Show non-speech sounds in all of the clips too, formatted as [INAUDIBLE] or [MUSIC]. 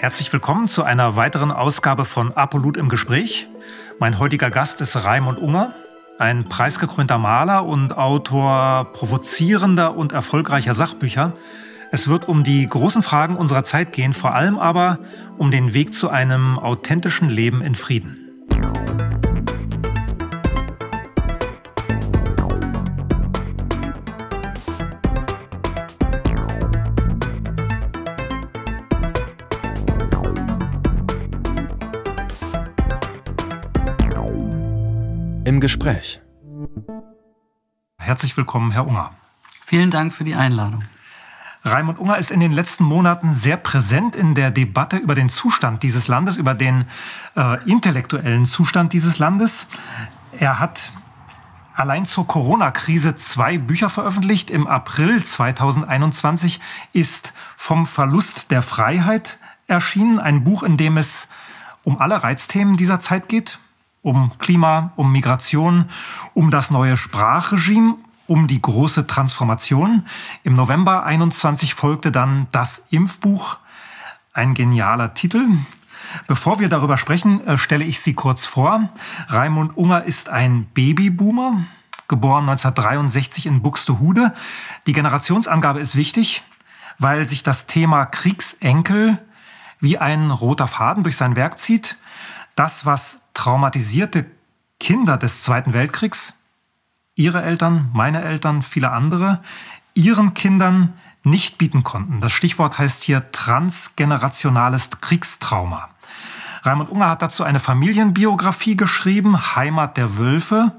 Herzlich willkommen zu einer weiteren Ausgabe von Apolut im Gespräch. Mein heutiger Gast ist Raimund Unger, ein preisgekrönter Maler und Autor provozierender und erfolgreicher Sachbücher. Es wird um die großen Fragen unserer Zeit gehen, vor allem aber um den Weg zu einem authentischen Leben in Frieden. Gespräch. Herzlich willkommen, Herr Unger. Vielen Dank für die Einladung. Raimund Unger ist in den letzten Monaten sehr präsent in der Debatte über den Zustand dieses Landes, über den äh, intellektuellen Zustand dieses Landes. Er hat allein zur Corona-Krise zwei Bücher veröffentlicht. Im April 2021 ist Vom Verlust der Freiheit erschienen, ein Buch, in dem es um alle Reizthemen dieser Zeit geht, um Klima, um Migration, um das neue Sprachregime, um die große Transformation. Im November 21 folgte dann das Impfbuch, ein genialer Titel. Bevor wir darüber sprechen, äh, stelle ich Sie kurz vor. Raimund Unger ist ein Babyboomer, geboren 1963 in Buxtehude. Die Generationsangabe ist wichtig, weil sich das Thema Kriegsenkel wie ein roter Faden durch sein Werk zieht. Das, was traumatisierte Kinder des Zweiten Weltkriegs, ihre Eltern, meine Eltern, viele andere, ihren Kindern nicht bieten konnten. Das Stichwort heißt hier transgenerationales Kriegstrauma. Raimund Unger hat dazu eine Familienbiografie geschrieben, Heimat der Wölfe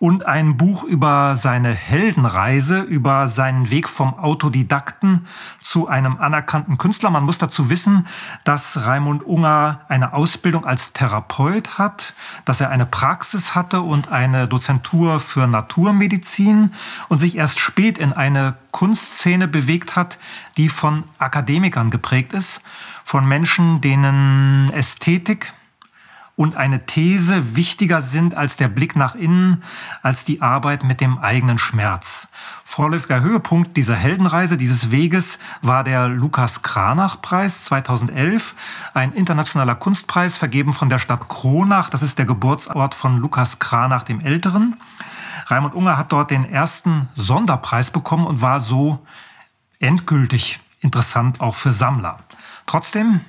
und ein Buch über seine Heldenreise, über seinen Weg vom Autodidakten zu einem anerkannten Künstler. Man muss dazu wissen, dass Raimund Unger eine Ausbildung als Therapeut hat, dass er eine Praxis hatte und eine Dozentur für Naturmedizin und sich erst spät in eine Kunstszene bewegt hat, die von Akademikern geprägt ist, von Menschen, denen Ästhetik, und eine These wichtiger sind als der Blick nach innen, als die Arbeit mit dem eigenen Schmerz. Vorläufiger Höhepunkt dieser Heldenreise, dieses Weges, war der Lukas Kranach-Preis 2011, ein internationaler Kunstpreis vergeben von der Stadt Kronach. Das ist der Geburtsort von Lukas Kranach dem Älteren. Raimund Unger hat dort den ersten Sonderpreis bekommen und war so endgültig interessant auch für Sammler. Trotzdem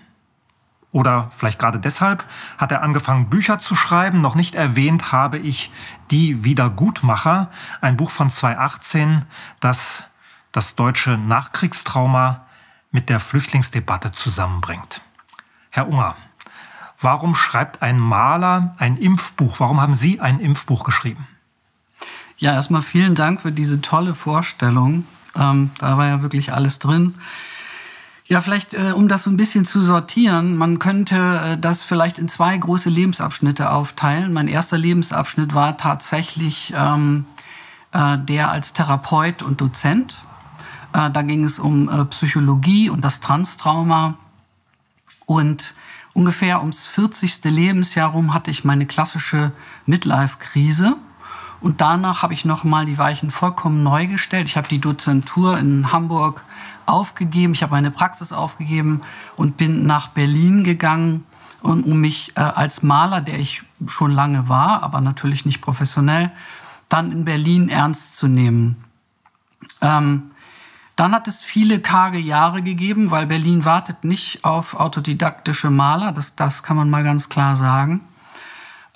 oder vielleicht gerade deshalb hat er angefangen, Bücher zu schreiben. Noch nicht erwähnt habe ich Die Wiedergutmacher, ein Buch von 2018, das das deutsche Nachkriegstrauma mit der Flüchtlingsdebatte zusammenbringt. Herr Unger, warum schreibt ein Maler ein Impfbuch? Warum haben Sie ein Impfbuch geschrieben? Ja, erstmal vielen Dank für diese tolle Vorstellung. Ähm, da war ja wirklich alles drin. Ja, vielleicht, äh, um das so ein bisschen zu sortieren, man könnte äh, das vielleicht in zwei große Lebensabschnitte aufteilen. Mein erster Lebensabschnitt war tatsächlich ähm, äh, der als Therapeut und Dozent. Äh, da ging es um äh, Psychologie und das Transtrauma. Und ungefähr ums 40. Lebensjahr rum hatte ich meine klassische Midlife-Krise. Und danach habe ich nochmal die Weichen vollkommen neu gestellt. Ich habe die Dozentur in Hamburg aufgegeben, ich habe meine Praxis aufgegeben und bin nach Berlin gegangen, und, um mich äh, als Maler, der ich schon lange war, aber natürlich nicht professionell, dann in Berlin ernst zu nehmen. Ähm, dann hat es viele karge Jahre gegeben, weil Berlin wartet nicht auf autodidaktische Maler, das, das kann man mal ganz klar sagen.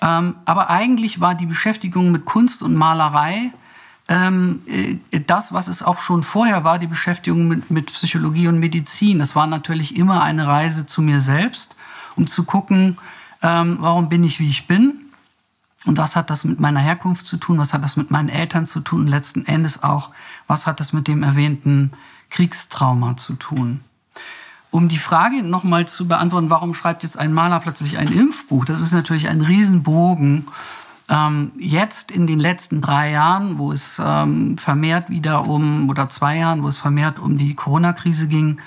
Ähm, aber eigentlich war die Beschäftigung mit Kunst und Malerei ähm, äh, das, was es auch schon vorher war, die Beschäftigung mit, mit Psychologie und Medizin. Es war natürlich immer eine Reise zu mir selbst, um zu gucken, ähm, warum bin ich, wie ich bin. Und was hat das mit meiner Herkunft zu tun? Was hat das mit meinen Eltern zu tun? Und letzten Endes auch, was hat das mit dem erwähnten Kriegstrauma zu tun? Um die Frage nochmal zu beantworten, warum schreibt jetzt ein Maler plötzlich ein Impfbuch? Das ist natürlich ein Riesenbogen. Ähm, jetzt in den letzten drei Jahren, wo es ähm, vermehrt wieder um, oder zwei Jahren, wo es vermehrt um die Corona-Krise ging,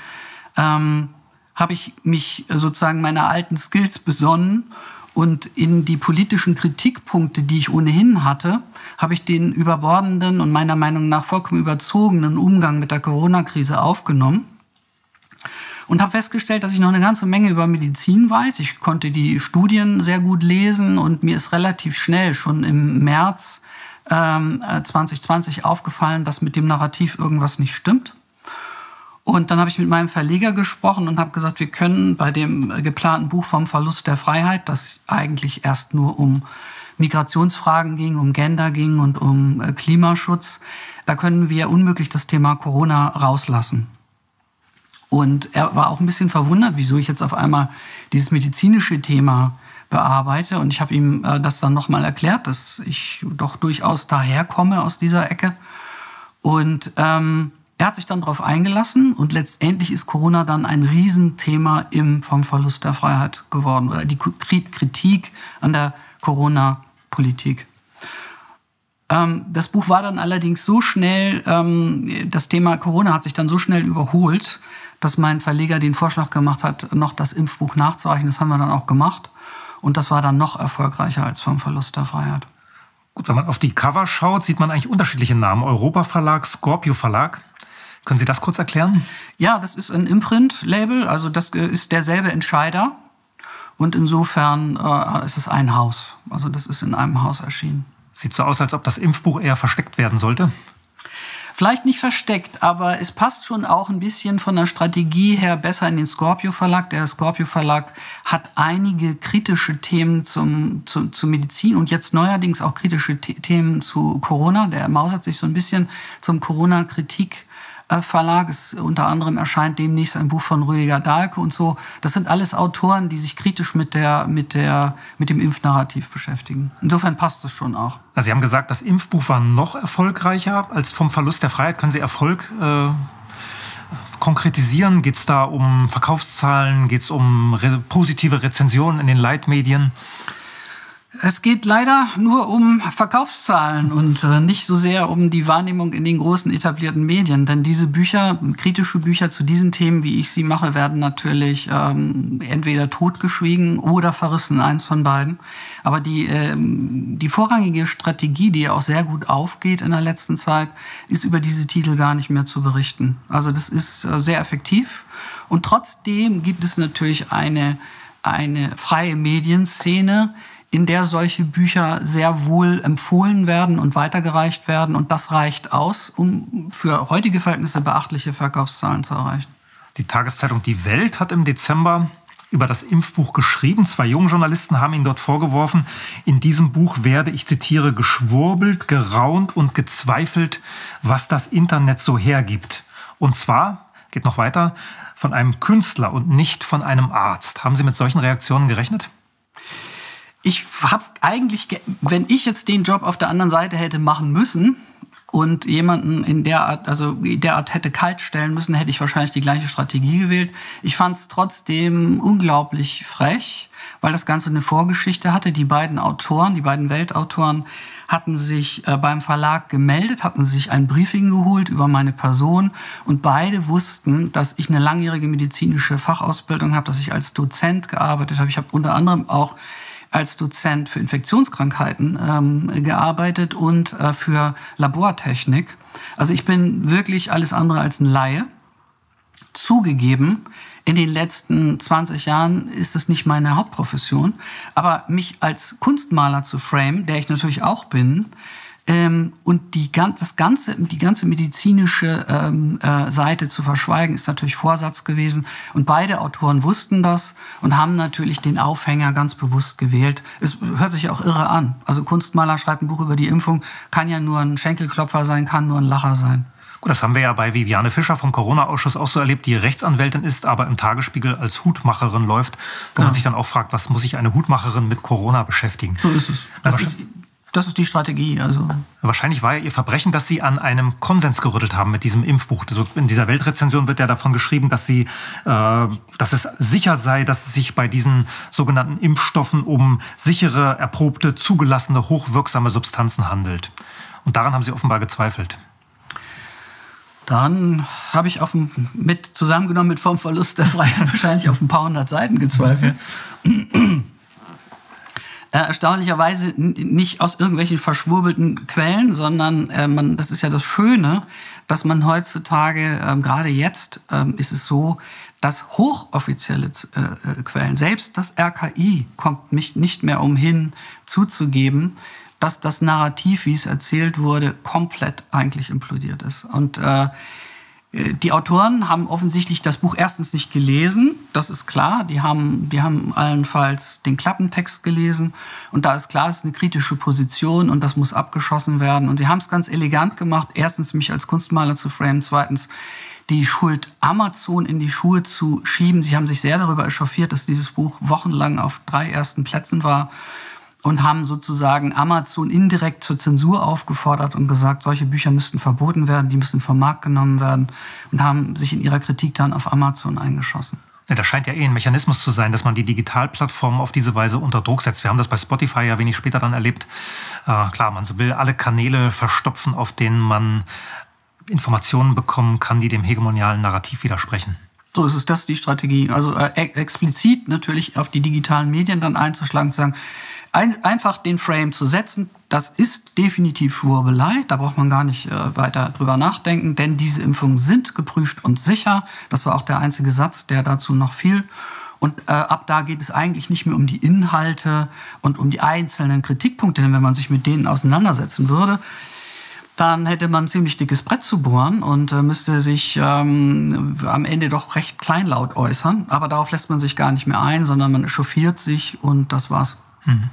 ähm, habe ich mich sozusagen meiner alten Skills besonnen und in die politischen Kritikpunkte, die ich ohnehin hatte, habe ich den überbordenden und meiner Meinung nach vollkommen überzogenen Umgang mit der Corona-Krise aufgenommen und habe festgestellt, dass ich noch eine ganze Menge über Medizin weiß. Ich konnte die Studien sehr gut lesen und mir ist relativ schnell schon im März ähm, 2020 aufgefallen, dass mit dem Narrativ irgendwas nicht stimmt. Und dann habe ich mit meinem Verleger gesprochen und habe gesagt, wir können bei dem geplanten Buch vom Verlust der Freiheit, das eigentlich erst nur um Migrationsfragen ging, um Gender ging und um äh, Klimaschutz, da können wir unmöglich das Thema Corona rauslassen. Und er war auch ein bisschen verwundert, wieso ich jetzt auf einmal dieses medizinische Thema bearbeite. Und ich habe ihm äh, das dann nochmal erklärt, dass ich doch durchaus daherkomme aus dieser Ecke. Und ähm, er hat sich dann darauf eingelassen und letztendlich ist Corona dann ein Riesenthema im, vom Verlust der Freiheit geworden oder die Kritik an der Corona-Politik. Ähm, das Buch war dann allerdings so schnell, ähm, das Thema Corona hat sich dann so schnell überholt, dass mein Verleger den Vorschlag gemacht hat, noch das Impfbuch nachzureichen. Das haben wir dann auch gemacht. Und das war dann noch erfolgreicher als vom Verlust der Freiheit. Gut, wenn man auf die Cover schaut, sieht man eigentlich unterschiedliche Namen. Europa Verlag, Scorpio Verlag. Können Sie das kurz erklären? Ja, das ist ein Imprint-Label, also das ist derselbe Entscheider. Und insofern äh, ist es ein Haus. Also das ist in einem Haus erschienen. Sieht so aus, als ob das Impfbuch eher versteckt werden sollte. Vielleicht nicht versteckt, aber es passt schon auch ein bisschen von der Strategie her besser in den Scorpio Verlag. Der Scorpio Verlag hat einige kritische Themen zum, zu, zu Medizin und jetzt neuerdings auch kritische Themen zu Corona. Der mausert sich so ein bisschen zum Corona-Kritik Verlag. Es, unter anderem erscheint demnächst ein Buch von Rüdiger Dahlke und so. Das sind alles Autoren, die sich kritisch mit, der, mit, der, mit dem Impfnarrativ beschäftigen. Insofern passt es schon auch. Also Sie haben gesagt, das Impfbuch war noch erfolgreicher als vom Verlust der Freiheit. Können Sie Erfolg äh, konkretisieren? Geht es da um Verkaufszahlen? Geht es um re positive Rezensionen in den Leitmedien? Es geht leider nur um Verkaufszahlen und äh, nicht so sehr um die Wahrnehmung in den großen etablierten Medien. Denn diese Bücher, kritische Bücher zu diesen Themen, wie ich sie mache, werden natürlich ähm, entweder totgeschwiegen oder verrissen, eins von beiden. Aber die, ähm, die vorrangige Strategie, die ja auch sehr gut aufgeht in der letzten Zeit, ist über diese Titel gar nicht mehr zu berichten. Also das ist äh, sehr effektiv. Und trotzdem gibt es natürlich eine, eine freie Medienszene, in der solche Bücher sehr wohl empfohlen werden und weitergereicht werden. Und das reicht aus, um für heutige Verhältnisse beachtliche Verkaufszahlen zu erreichen. Die Tageszeitung Die Welt hat im Dezember über das Impfbuch geschrieben. Zwei junge Journalisten haben ihn dort vorgeworfen, in diesem Buch werde, ich zitiere, geschwurbelt, geraunt und gezweifelt, was das Internet so hergibt. Und zwar, geht noch weiter, von einem Künstler und nicht von einem Arzt. Haben Sie mit solchen Reaktionen gerechnet? Ich habe eigentlich, wenn ich jetzt den Job auf der anderen Seite hätte machen müssen und jemanden in der Art, also der Art hätte kalt stellen müssen, hätte ich wahrscheinlich die gleiche Strategie gewählt. Ich fand es trotzdem unglaublich frech, weil das Ganze eine Vorgeschichte hatte. Die beiden Autoren, die beiden Weltautoren hatten sich äh, beim Verlag gemeldet, hatten sich ein Briefing geholt über meine Person und beide wussten, dass ich eine langjährige medizinische Fachausbildung habe, dass ich als Dozent gearbeitet habe. Ich habe unter anderem auch als Dozent für Infektionskrankheiten ähm, gearbeitet und äh, für Labortechnik. Also ich bin wirklich alles andere als ein Laie. Zugegeben, in den letzten 20 Jahren ist es nicht meine Hauptprofession, aber mich als Kunstmaler zu frame, der ich natürlich auch bin, ähm, und die, das ganze, die ganze medizinische ähm, äh, Seite zu verschweigen, ist natürlich Vorsatz gewesen. Und beide Autoren wussten das und haben natürlich den Aufhänger ganz bewusst gewählt. Es hört sich auch irre an. Also Kunstmaler schreibt ein Buch über die Impfung, kann ja nur ein Schenkelklopfer sein, kann nur ein Lacher sein. Gut, das haben wir ja bei Viviane Fischer vom Corona-Ausschuss auch so erlebt, die Rechtsanwältin ist, aber im Tagesspiegel als Hutmacherin läuft, wo genau. man sich dann auch fragt, was muss sich eine Hutmacherin mit Corona beschäftigen? So ist es. Das ist, das ist die Strategie. Also. Wahrscheinlich war ja Ihr Verbrechen, dass Sie an einem Konsens gerüttelt haben mit diesem Impfbuch. Also in dieser Weltrezension wird ja davon geschrieben, dass, Sie, äh, dass es sicher sei, dass es sich bei diesen sogenannten Impfstoffen um sichere, erprobte, zugelassene, hochwirksame Substanzen handelt. Und daran haben Sie offenbar gezweifelt. Daran habe ich auf ein, mit zusammengenommen mit vom Verlust der Freiheit wahrscheinlich auf ein paar hundert Seiten gezweifelt. [LAUGHS] Erstaunlicherweise nicht aus irgendwelchen verschwurbelten Quellen, sondern äh, man, das ist ja das Schöne, dass man heutzutage, ähm, gerade jetzt ähm, ist es so, dass hochoffizielle äh, äh, Quellen, selbst das RKI kommt mich nicht mehr umhin zuzugeben, dass das Narrativ, wie es erzählt wurde, komplett eigentlich implodiert ist. Und äh, die Autoren haben offensichtlich das Buch erstens nicht gelesen, das ist klar. Die haben, die haben allenfalls den Klappentext gelesen und da ist klar, es ist eine kritische Position und das muss abgeschossen werden. Und sie haben es ganz elegant gemacht. Erstens mich als Kunstmaler zu framen, zweitens die Schuld Amazon in die Schuhe zu schieben. Sie haben sich sehr darüber echauffiert, dass dieses Buch wochenlang auf drei ersten Plätzen war und haben sozusagen Amazon indirekt zur Zensur aufgefordert und gesagt, solche Bücher müssten verboten werden, die müssten vom Markt genommen werden und haben sich in ihrer Kritik dann auf Amazon eingeschossen. Ja, das scheint ja eh ein Mechanismus zu sein, dass man die Digitalplattformen auf diese Weise unter Druck setzt. Wir haben das bei Spotify ja wenig später dann erlebt. Äh, klar, man will alle Kanäle verstopfen, auf denen man Informationen bekommen kann, die dem hegemonialen Narrativ widersprechen. So ist es, das die Strategie. Also äh, explizit natürlich auf die digitalen Medien dann einzuschlagen, zu sagen, ein, einfach den Frame zu setzen, das ist definitiv Schwurbelei. Da braucht man gar nicht äh, weiter drüber nachdenken, denn diese Impfungen sind geprüft und sicher. Das war auch der einzige Satz, der dazu noch fiel. Und äh, ab da geht es eigentlich nicht mehr um die Inhalte und um die einzelnen Kritikpunkte, denn wenn man sich mit denen auseinandersetzen würde, dann hätte man ein ziemlich dickes Brett zu bohren und äh, müsste sich ähm, am Ende doch recht kleinlaut äußern. Aber darauf lässt man sich gar nicht mehr ein, sondern man echauffiert sich und das war's. Mhm.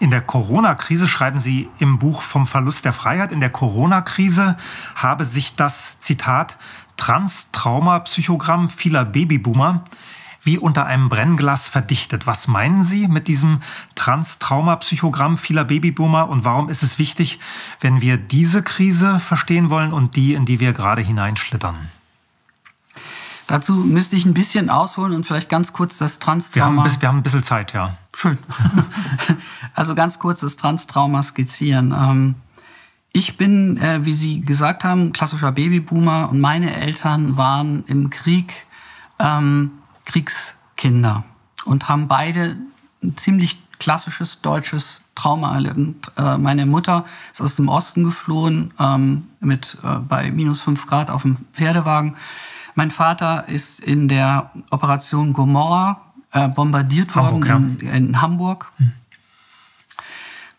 In der Corona-Krise schreiben Sie im Buch vom Verlust der Freiheit. In der Corona-Krise habe sich das Zitat Trans-Trauma-Psychogramm vieler Babyboomer wie unter einem Brennglas verdichtet. Was meinen Sie mit diesem Trans-Trauma-Psychogramm vieler Babyboomer und warum ist es wichtig, wenn wir diese Krise verstehen wollen und die, in die wir gerade hineinschlittern? Dazu müsste ich ein bisschen ausholen und vielleicht ganz kurz das Trans-Trauma. Wir, wir, haben ein bisschen Zeit, ja. Schön. [LAUGHS] also ganz kurz das Trans-Trauma skizzieren. Ähm, ich bin, äh, wie Sie gesagt haben, klassischer Babyboomer und meine Eltern waren im Krieg ähm, Kriegskinder und haben beide ein ziemlich klassisches deutsches Trauma erlitten. Äh, meine Mutter ist aus dem Osten geflohen ähm, mit äh, bei minus fünf Grad auf dem Pferdewagen mein Vater ist in der Operation Gomorra äh, bombardiert Hamburg, worden in, in Hamburg. Hm.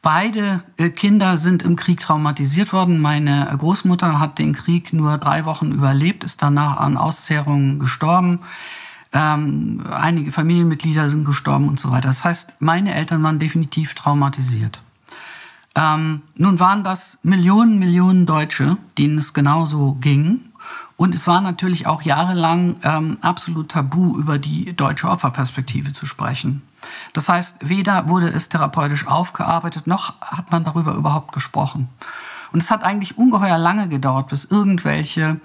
Beide äh, Kinder sind im Krieg traumatisiert worden. Meine Großmutter hat den Krieg nur drei Wochen überlebt, ist danach an Auszehrungen gestorben. Ähm, einige Familienmitglieder sind gestorben und so weiter. Das heißt, meine Eltern waren definitiv traumatisiert. Ähm, nun waren das Millionen, Millionen Deutsche, denen es genauso ging. Und es war natürlich auch jahrelang ähm, absolut tabu, über die deutsche Opferperspektive zu sprechen. Das heißt, weder wurde es therapeutisch aufgearbeitet, noch hat man darüber überhaupt gesprochen. Und es hat eigentlich ungeheuer lange gedauert, bis irgendwelche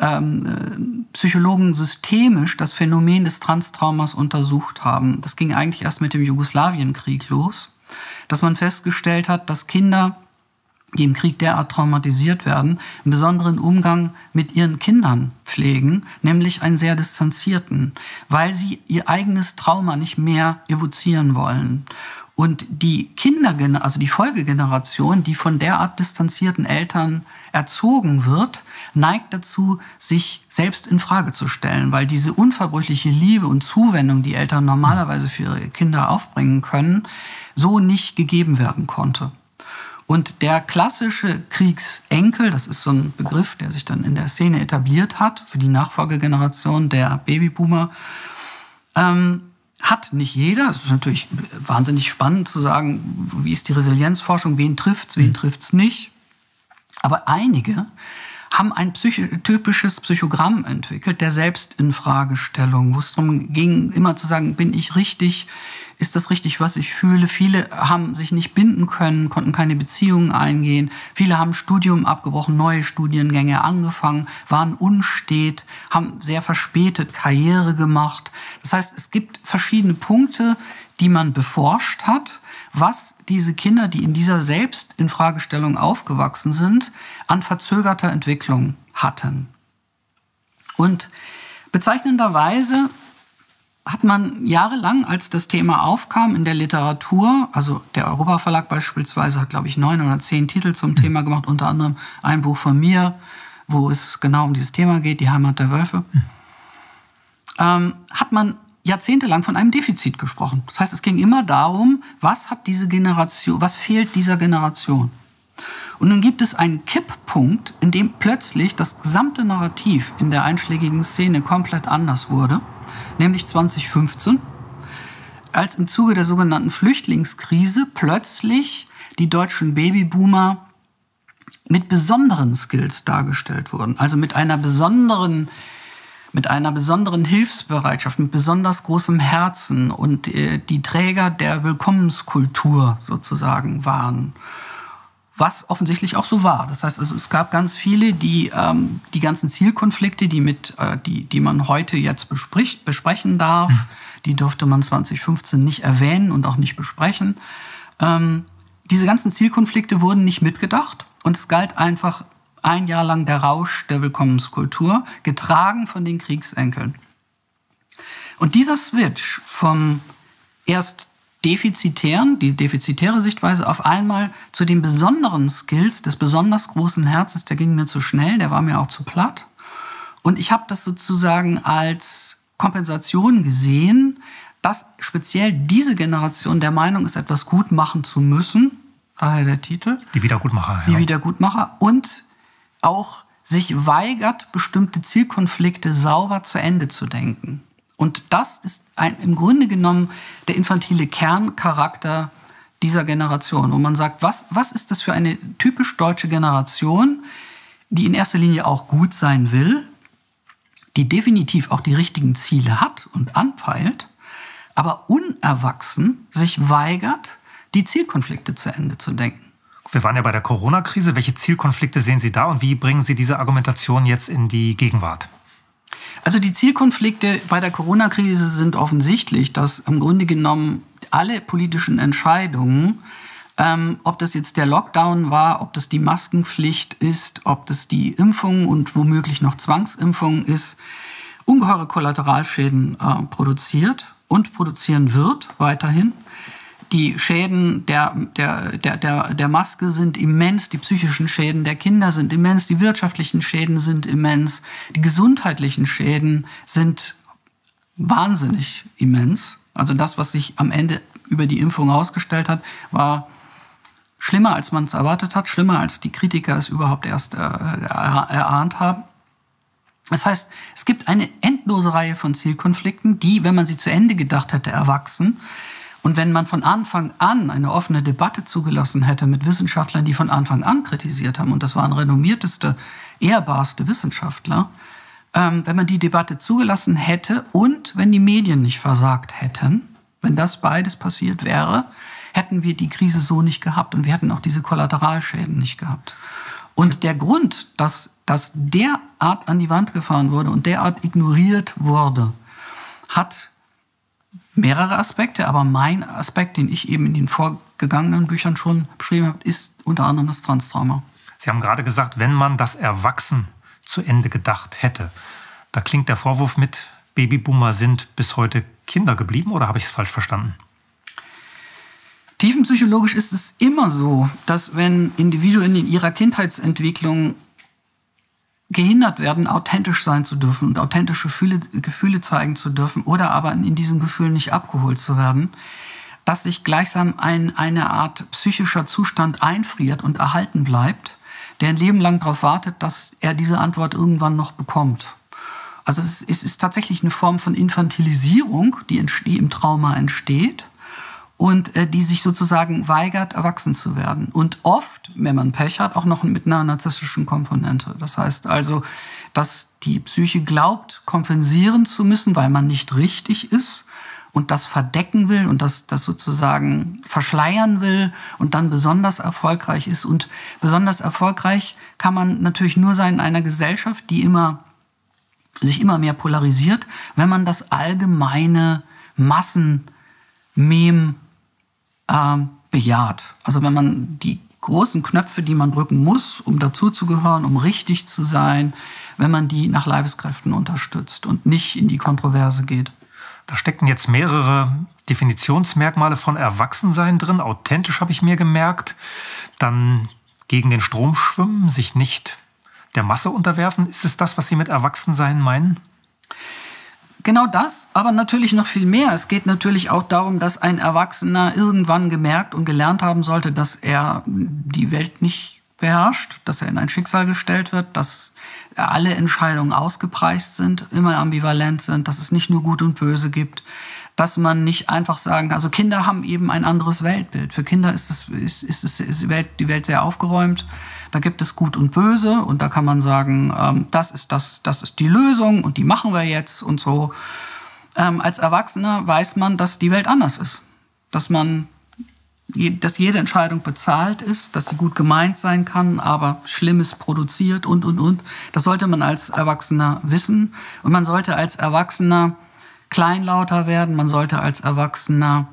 ähm, äh, Psychologen systemisch das Phänomen des Transtraumas untersucht haben. Das ging eigentlich erst mit dem Jugoslawienkrieg los, dass man festgestellt hat, dass Kinder die im Krieg derart traumatisiert werden, einen besonderen Umgang mit ihren Kindern pflegen, nämlich einen sehr distanzierten, weil sie ihr eigenes Trauma nicht mehr evozieren wollen. Und die Kinder, also die Folgegeneration, die von derart distanzierten Eltern erzogen wird, neigt dazu, sich selbst in Frage zu stellen, weil diese unverbrüchliche Liebe und Zuwendung, die Eltern normalerweise für ihre Kinder aufbringen können, so nicht gegeben werden konnte. Und der klassische Kriegsenkel, das ist so ein Begriff, der sich dann in der Szene etabliert hat für die Nachfolgegeneration der Babyboomer, ähm, hat nicht jeder. Es ist natürlich wahnsinnig spannend zu sagen, wie ist die Resilienzforschung, wen trifft's, wen mhm. trifft's nicht. Aber einige haben ein psychotypisches Psychogramm entwickelt, der Selbstinfragestellung, wo es darum ging, immer zu sagen, bin ich richtig, ist das richtig, was ich fühle? Viele haben sich nicht binden können, konnten keine Beziehungen eingehen. Viele haben Studium abgebrochen, neue Studiengänge angefangen, waren unstet, haben sehr verspätet Karriere gemacht. Das heißt, es gibt verschiedene Punkte, die man beforscht hat, was diese Kinder, die in dieser Selbstinfragestellung aufgewachsen sind, an verzögerter Entwicklung hatten. Und bezeichnenderweise hat man jahrelang, als das Thema aufkam in der Literatur, also der Europa Verlag beispielsweise hat, glaube ich, neun oder zehn Titel zum mhm. Thema gemacht, unter anderem ein Buch von mir, wo es genau um dieses Thema geht, die Heimat der Wölfe. Mhm. ähm, hat man jahrzehntelang von einem Defizit gesprochen. Das heißt, es ging immer darum, was hat diese Generation, was fehlt dieser Generation? Und nun gibt es einen Kipppunkt, in dem plötzlich das gesamte Narrativ in der einschlägigen Szene komplett anders wurde, nämlich 2015, als im Zuge der sogenannten Flüchtlingskrise plötzlich die deutschen Babyboomer mit besonderen Skills dargestellt wurden, also mit einer besonderen mit einer besonderen Hilfsbereitschaft, mit besonders großem Herzen und äh, die Träger der Willkommenskultur sozusagen waren. Was offensichtlich auch so war. Das heißt, also, es gab ganz viele, die ähm, die ganzen Zielkonflikte, die, mit, äh, die, die man heute jetzt bespricht, besprechen darf, mhm. die durfte man 2015 nicht erwähnen und auch nicht besprechen. Ähm, diese ganzen Zielkonflikte wurden nicht mitgedacht und es galt einfach ein Jahr lang der Rausch der Willkommenskultur, getragen von den Kriegsenkeln. Und dieser Switch vom erst defizitären, die defizitäre Sichtweise auf einmal zu den besonderen Skills des besonders großen Herzens, der ging mir zu schnell, der war mir auch zu platt. Und ich habe das sozusagen als Kompensation gesehen, dass speziell diese Generation der Meinung ist, etwas gut machen zu müssen, daher der Titel. Die Wiedergutmacher. Ja. Die Wiedergutmacher und auch sich weigert, bestimmte Zielkonflikte sauber zu Ende zu denken. Und das ist ein, im Grunde genommen der infantile Kerncharakter dieser Generation, wo man sagt, was, was ist das für eine typisch deutsche Generation, die in erster Linie auch gut sein will, die definitiv auch die richtigen Ziele hat und anpeilt, aber unerwachsen sich weigert, die Zielkonflikte zu Ende zu denken. Wir waren ja bei der Corona-Krise. Welche Zielkonflikte sehen Sie da und wie bringen Sie diese Argumentation jetzt in die Gegenwart? Also die Zielkonflikte bei der Corona-Krise sind offensichtlich, dass im Grunde genommen alle politischen Entscheidungen, ähm, ob das jetzt der Lockdown war, ob das die Maskenpflicht ist, ob das die Impfung und womöglich noch Zwangsimpfung ist, ungeheure Kollateralschäden äh, produziert und produzieren wird weiterhin. Die Schäden der, der, der, der, der Maske sind immens, die psychischen Schäden der Kinder sind immens, die wirtschaftlichen Schäden sind immens, die gesundheitlichen Schäden sind wahnsinnig immens. Also das, was sich am Ende über die Impfung herausgestellt hat, war schlimmer, als man es erwartet hat, schlimmer, als die Kritiker es überhaupt erst äh, erahnt haben. Das heißt, es gibt eine endlose Reihe von Zielkonflikten, die, wenn man sie zu Ende gedacht hätte, erwachsen, und wenn man von Anfang an eine offene Debatte zugelassen hätte mit Wissenschaftlern, die von Anfang an kritisiert haben, und das waren renommierteste, ehrbarste Wissenschaftler, ähm, wenn man die Debatte zugelassen hätte und wenn die Medien nicht versagt hätten, wenn das beides passiert wäre, hätten wir die Krise so nicht gehabt und wir hätten auch diese Kollateralschäden nicht gehabt. Und der Grund, dass das derart an die Wand gefahren wurde und derart ignoriert wurde, hat mehrere Aspekte, aber mein Aspekt, den ich eben in den vorgegangenen Büchern schon beschrieben habe, ist unter anderem das Transtrauma. Sie haben gerade gesagt, wenn man das Erwachsen zu Ende gedacht hätte. Da klingt der Vorwurf mit, Babyboomer sind bis heute Kinder geblieben oder habe ich es falsch verstanden? Tiefenpsychologisch ist es immer so, dass wenn Individuen in ihrer Kindheitsentwicklung gehindert werden, authentisch sein zu dürfen und authentische Gefühle, Gefühle zeigen zu dürfen oder aber in diesen Gefühlen nicht abgeholt zu werden, dass sich gleichsam ein, eine Art psychischer Zustand einfriert und erhalten bleibt, der ein Leben lang darauf wartet, dass er diese Antwort irgendwann noch bekommt. Also es ist, es ist tatsächlich eine Form von Infantilisierung, die, die im Trauma entsteht und äh, die sich sozusagen weigert, erwachsen zu werden. Und oft, wenn man Pech hat, auch noch mit einer narzisstischen Komponente. Das heißt also, dass die Psyche glaubt, kompensieren zu müssen, weil man nicht richtig ist und das verdecken will und das, das sozusagen verschleiern will und dann besonders erfolgreich ist. Und besonders erfolgreich kann man natürlich nur sein in einer Gesellschaft, die immer, sich immer mehr polarisiert, wenn man das allgemeine Massen-Mem ähm, bejaht. Also wenn man die großen Knöpfe, die man drücken muss, um dazuzugehören, um richtig zu sein, wenn man die nach Leibeskräften unterstützt und nicht in die Kontroverse geht. Da stecken jetzt mehrere Definitionsmerkmale von Erwachsensein drin. Authentisch habe ich mir gemerkt. Dann gegen den Strom schwimmen, sich nicht der Masse unterwerfen. Ist es das, was Sie mit Erwachsensein meinen? Genau das, aber natürlich noch viel mehr. Es geht natürlich auch darum, dass ein Erwachsener irgendwann gemerkt und gelernt haben sollte, dass er die Welt nicht beherrscht, dass er in ein Schicksal gestellt wird, dass alle Entscheidungen ausgepreist sind, immer ambivalent sind, dass es nicht nur Gut und Böse gibt, dass man nicht einfach sagen kann, also Kinder haben eben ein anderes Weltbild. Für Kinder ist, das, ist, ist, ist die, Welt, die Welt sehr aufgeräumt. Da gibt es Gut und Böse und da kann man sagen, ähm, das, ist das, das ist die Lösung und die machen wir jetzt und so. Ähm, als Erwachsener weiß man, dass die Welt anders ist. Dass man dass jede Entscheidung bezahlt ist, dass sie gut gemeint sein kann, aber Schlimmes produziert und, und, und. Das sollte man als Erwachsener wissen. Und man sollte als Erwachsener kleinlauter werden. Man sollte als Erwachsener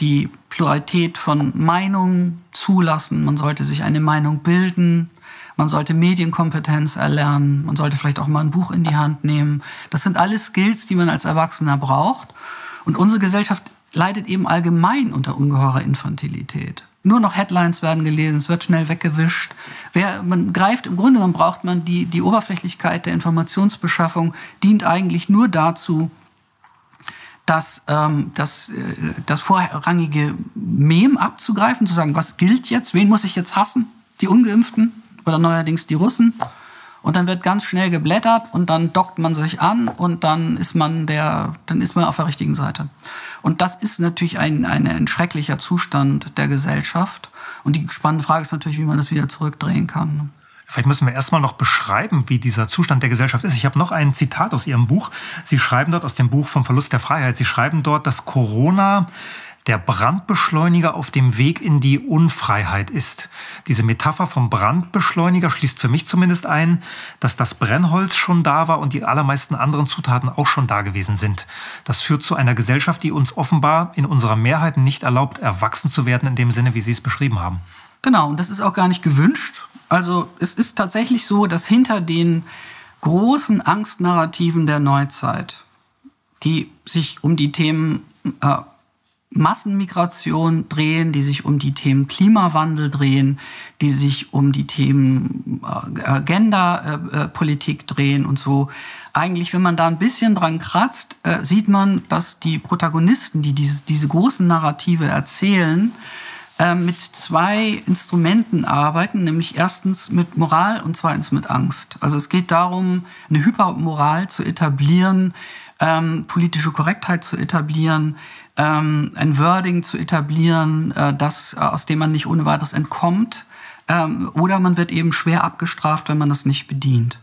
die Pluralität von Meinungen zulassen. Man sollte sich eine Meinung bilden. Man sollte Medienkompetenz erlernen. Man sollte vielleicht auch mal ein Buch in die Hand nehmen. Das sind alles Skills, die man als Erwachsener braucht. Und unsere Gesellschaft leidet eben allgemein unter ungeheurer Infantilität. Nur noch Headlines werden gelesen, es wird schnell weggewischt. Wer, man greift, im Grunde genommen braucht man die, die Oberflächlichkeit der Informationsbeschaffung, dient eigentlich nur dazu, das, ähm, das, äh, das vorrangige Mem abzugreifen, zu sagen, was gilt jetzt, wen muss ich jetzt hassen? Die Ungeimpften oder neuerdings die Russen? Und dann wird ganz schnell geblättert und dann dockt man sich an und dann ist man der, dann ist man auf der richtigen Seite. Und das ist natürlich ein, ein, ein schrecklicher Zustand der Gesellschaft. Und die spannende Frage ist natürlich, wie man das wieder zurückdrehen kann. Vielleicht müssen wir erstmal noch beschreiben, wie dieser Zustand der Gesellschaft ist. Ich habe noch ein Zitat aus Ihrem Buch. Sie schreiben dort aus dem Buch vom Verlust der Freiheit. Sie schreiben dort, dass Corona der Brandbeschleuniger auf dem Weg in die Unfreiheit ist. Diese Metapher vom Brandbeschleuniger schließt für mich zumindest ein, dass das Brennholz schon da war und die allermeisten anderen Zutaten auch schon da gewesen sind. Das führt zu einer Gesellschaft, die uns offenbar in unserer Mehrheit nicht erlaubt, erwachsen zu werden in dem Sinne, wie Sie es beschrieben haben. Genau, und das ist auch gar nicht gewünscht. Also es ist tatsächlich so, dass hinter den großen Angstnarrativen der Neuzeit, die sich um die Themen äh, Massenmigration drehen, die sich um die Themen Klimawandel drehen, die sich um die Themen äh, Genderpolitik äh, drehen und so. Eigentlich, wenn man da ein bisschen dran kratzt, äh, sieht man, dass die Protagonisten, die dieses, diese großen Narrative erzählen, mit zwei Instrumenten arbeiten, nämlich erstens mit Moral und zweitens mit Angst. Also es geht darum, eine Hypermoral zu etablieren, ähm, politische Korrektheit zu etablieren, ähm, ein Wording zu etablieren, äh, das, äh, aus dem man nicht ohne weiteres entkommt. Ähm, oder man wird eben schwer abgestraft, wenn man das nicht bedient.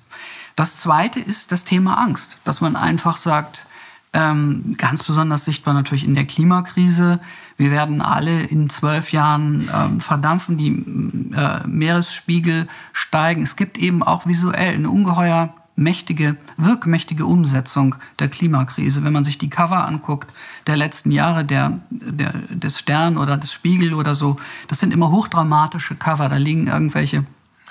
Das Zweite ist das Thema Angst, dass man einfach sagt, ähm, ganz besonders sichtbar natürlich in der Klimakrise. Wir werden alle in zwölf Jahren ähm, verdampfen, die äh, Meeresspiegel steigen. Es gibt eben auch visuell eine ungeheuer mächtige, wirkmächtige Umsetzung der Klimakrise. Wenn man sich die Cover anguckt der letzten Jahre, der, der, des Stern oder des Spiegel oder so, das sind immer hochdramatische Cover. Da liegen irgendwelche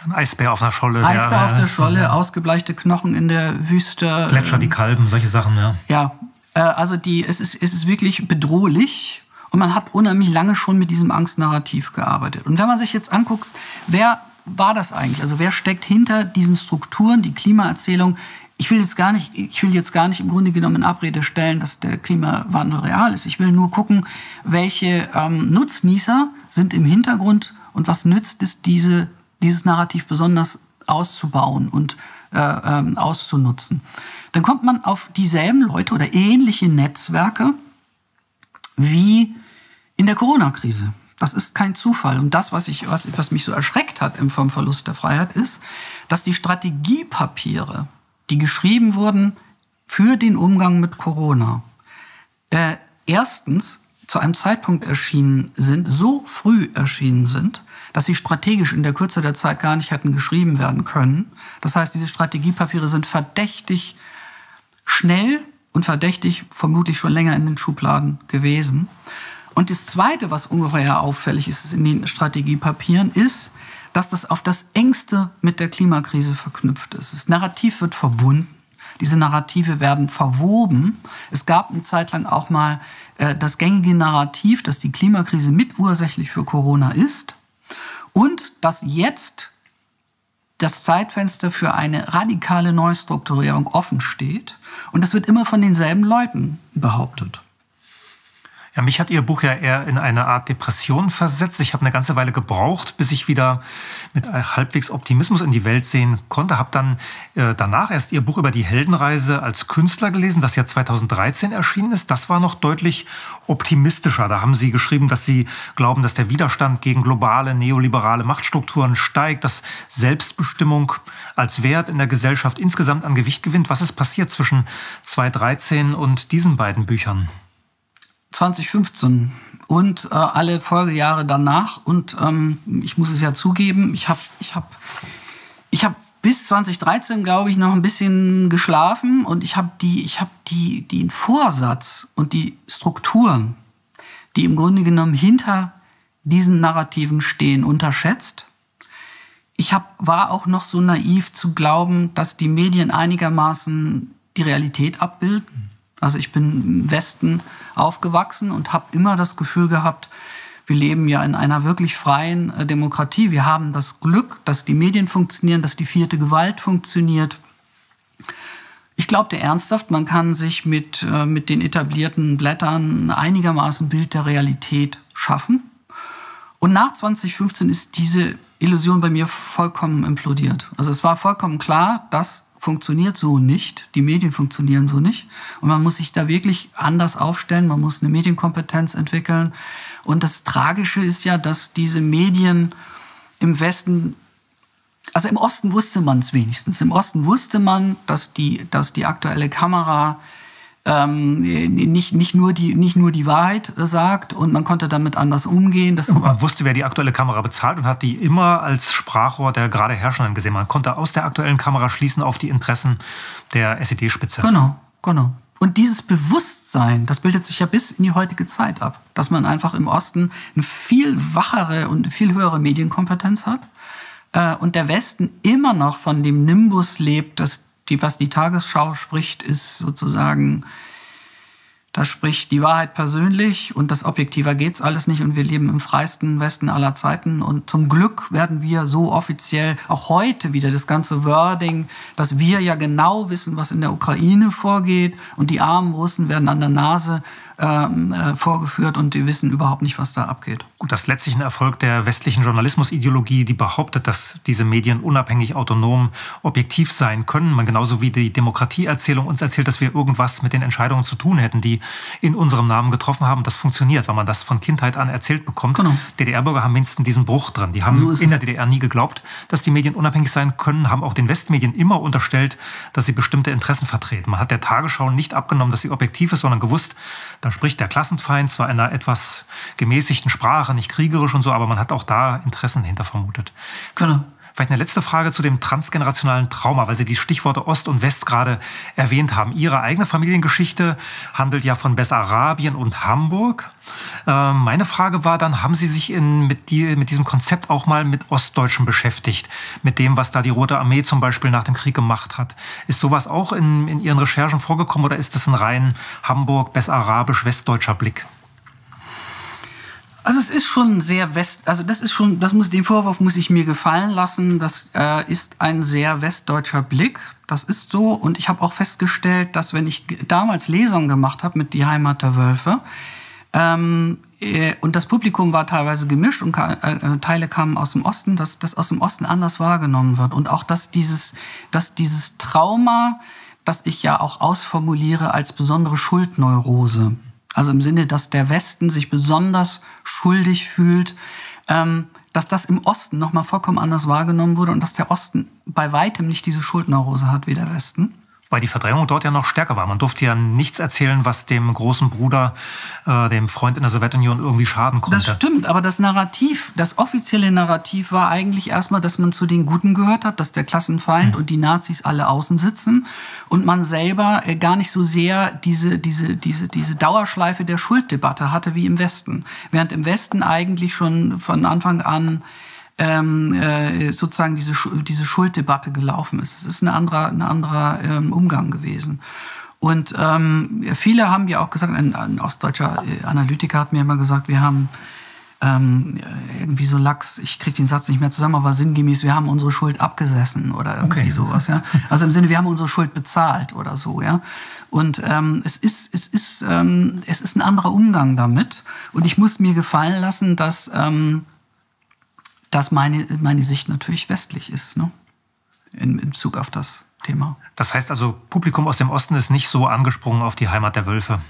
ein Eisbär auf einer Scholle. Eisbär der, auf der Scholle, ja. ausgebleichte Knochen in der Wüste. Gletscher, die Kalben, solche Sachen, ja. Ja, äh, also die, es, ist, es ist wirklich bedrohlich und man hat unheimlich lange schon mit diesem Angstnarrativ gearbeitet. Und wenn man sich jetzt anguckt, wer war das eigentlich? Also wer steckt hinter diesen Strukturen, die Klimaerzählung? Ich will jetzt gar nicht, ich will jetzt gar nicht im Grunde genommen in Abrede stellen, dass der Klimawandel real ist. Ich will nur gucken, welche ähm, Nutznießer sind im Hintergrund und was nützt es, diese, dieses Narrativ besonders auszubauen und äh, ähm, auszunutzen. Dann kommt man auf dieselben Leute oder ähnliche Netzwerke wie in der Corona-Krise. Das ist kein Zufall. Und das, was, ich, was, was mich so erschreckt hat im, vom Verlust der Freiheit, ist, dass die Strategiepapiere, die geschrieben wurden für den Umgang mit Corona, äh, erstens zu einem Zeitpunkt erschienen sind, so früh erschienen sind, dass sie strategisch in der Kürze der Zeit gar nicht hätten geschrieben werden können. Das heißt, diese Strategiepapiere sind verdächtig schnell und verdächtig vermutlich schon länger in den Schubladen gewesen. Und das Zweite, was ungeheuer auffällig ist in den Strategiepapieren, ist, dass das auf das engste mit der Klimakrise verknüpft ist. Das Narrativ wird verbunden. Diese Narrative werden verwoben. Es gab eine Zeit lang auch mal äh, das gängige Narrativ, dass die Klimakrise mitursächlich für Corona ist und dass jetzt das Zeitfenster für eine radikale Neustrukturierung offen steht. Und das wird immer von denselben Leuten behauptet. Ja, mich hat Ihr Buch ja eher in eine Art Depression versetzt. Ich habe eine ganze Weile gebraucht, bis ich wieder mit halbwegs Optimismus in die Welt sehen konnte. Habe dann äh, danach erst Ihr Buch über die Heldenreise als Künstler gelesen, das ja 2013 erschienen ist. Das war noch deutlich optimistischer. Da haben Sie geschrieben, dass Sie glauben, dass der Widerstand gegen globale neoliberale Machtstrukturen steigt, dass Selbstbestimmung als Wert in der Gesellschaft insgesamt an Gewicht gewinnt. Was ist passiert zwischen 2013 und diesen beiden Büchern? 2015 und äh, alle Folgejahre danach. Und ähm, ich muss es ja zugeben, ich habe ich hab, ich hab bis 2013, glaube ich, noch ein bisschen geschlafen und ich habe die, ich hab die, den Vorsatz und die Strukturen, die im Grunde genommen hinter diesen Narrativen stehen, unterschätzt. Ich hab, war auch noch so naiv zu glauben, dass die Medien einigermaßen die Realität abbilden. Also ich bin im Westen aufgewachsen und habe immer das Gefühl gehabt, wir leben ja in einer wirklich freien äh, Demokratie. Wir haben das Glück, dass die Medien funktionieren, dass die vierte Gewalt funktioniert. Ich glaubte ernsthaft, man kann sich mit, äh, mit den etablierten Blättern einigermaßen Bild der Realität schaffen. Und nach 2015 ist diese Illusion bei mir vollkommen implodiert. Also es war vollkommen klar, dass funktioniert so nicht. Die Medien funktionieren so nicht. Und man muss sich da wirklich anders aufstellen. Man muss eine Medienkompetenz entwickeln. Und das Tragische ist ja, dass diese Medien im Westen, also im Osten wusste man es wenigstens. Im Osten wusste man, dass die, dass die aktuelle Kamera ähm, nicht, nicht, nur die, nicht nur die Wahrheit äh, sagt und man konnte damit anders umgehen. Das man wusste, wer die aktuelle Kamera bezahlt und hat die immer als Sprachrohr der gerade Herrschenden gesehen. Man konnte aus der aktuellen Kamera schließen auf die Interessen der SED-Spitze. Genau, genau. Und dieses Bewusstsein, das bildet sich ja bis in die heutige Zeit ab, dass man einfach im Osten eine viel wachere und viel höhere Medienkompetenz hat äh, und der Westen immer noch von dem Nimbus lebt, dass die, was die Tagesschau spricht, ist sozusagen, da spricht die Wahrheit persönlich und das objektiver geht's alles nicht und wir leben im freisten Westen aller Zeiten und zum Glück werden wir so offiziell auch heute wieder das ganze Wording, dass wir ja genau wissen, was in der Ukraine vorgeht und die armen Russen werden an der Nase ähm, äh, vorgeführt und die wissen überhaupt nicht, was da abgeht. Gut, das letztlich ein Erfolg der westlichen Journalismusideologie, die behauptet, dass diese Medien unabhängig, autonom, objektiv sein können. Man genauso wie die Demokratieerzählung uns erzählt, dass wir irgendwas mit den Entscheidungen zu tun hätten, die in unserem Namen getroffen haben. Das funktioniert, weil man das von Kindheit an erzählt bekommt. Genau. DDR-Bürger haben mindestens diesen Bruch drin. Die haben so in der DDR nie geglaubt, dass die Medien unabhängig sein können, haben auch den Westmedien immer unterstellt, dass sie bestimmte Interessen vertreten. Man hat der Tagesschau nicht abgenommen, dass sie objektiv ist, sondern gewusst, da spricht der Klassenfeind zwar in einer etwas gemäßigten Sprache, nicht kriegerisch und so, aber man hat auch da Interessen hinter vermutet. Genau. Vielleicht eine letzte Frage zu dem transgenerationalen Trauma, weil Sie die Stichworte Ost und West gerade erwähnt haben. Ihre eigene Familiengeschichte handelt ja von Bessarabien und Hamburg. Ähm, meine Frage war dann, haben Sie sich in, mit, die, mit diesem Konzept auch mal mit Ostdeutschen beschäftigt? Mit dem, was da die Rote Armee zum Beispiel nach dem Krieg gemacht hat? Ist sowas auch in, in Ihren Recherchen vorgekommen oder ist das ein rein Hamburg-Bessarabisch-westdeutscher Blick? Also es ist schon sehr west, also das ist schon, das muss, den Vorwurf muss ich mir gefallen lassen. Das äh, ist ein sehr westdeutscher Blick. Das ist so. Und ich habe auch festgestellt, dass wenn ich damals Lesungen gemacht habe mit Die Heimat der Wölfe, ähm, äh, und das Publikum war teilweise gemischt und äh, äh, Teile kamen aus dem Osten, dass das aus dem Osten anders wahrgenommen wird. Und auch, dass dieses, dass dieses Trauma, das ich ja auch ausformuliere als besondere Schuldneurose, also im Sinne, dass der Westen sich besonders schuldig fühlt, ähm, dass das im Osten nochmal vollkommen anders wahrgenommen wurde und dass der Osten bei weitem nicht diese Schuldneurose hat wie der Westen weil die Verdrängung dort ja noch stärker war. Man durfte ja nichts erzählen, was dem großen Bruder, äh, dem Freund in der Sowjetunion irgendwie schaden konnte. Das stimmt, aber das Narrativ, das offizielle Narrativ war eigentlich erstmal, dass man zu den Guten gehört hat, dass der Klassenfeind mhm. und die Nazis alle außen sitzen und man selber äh, gar nicht so sehr diese, diese, diese, diese Dauerschleife der Schulddebatte hatte wie im Westen. Während im Westen eigentlich schon von Anfang an ähm, äh, sozusagen diese, diese Schulddebatte gelaufen ist. Es ist ein anderer, ein anderer ähm, Umgang gewesen. Und ähm, viele haben ja auch gesagt, ein, ein ostdeutscher äh, Analytiker hat mir immer gesagt, wir haben ähm, irgendwie so lax, ich kriege den Satz nicht mehr zusammen, aber sinngemäß, wir haben unsere Schuld abgesessen oder irgendwie okay. sowas, ja. Also im Sinne, wir haben unsere Schuld bezahlt oder so, ja. Und ähm, es ist, es ist, ähm, es ist ein anderer Umgang damit. Und ich muss mir gefallen lassen, dass, ähm, dass meine, meine Sicht natürlich westlich ist, ne? In, in Bezug auf das Thema. Das heißt also, Publikum aus dem Osten ist nicht so angesprungen auf die Heimat der Wölfe.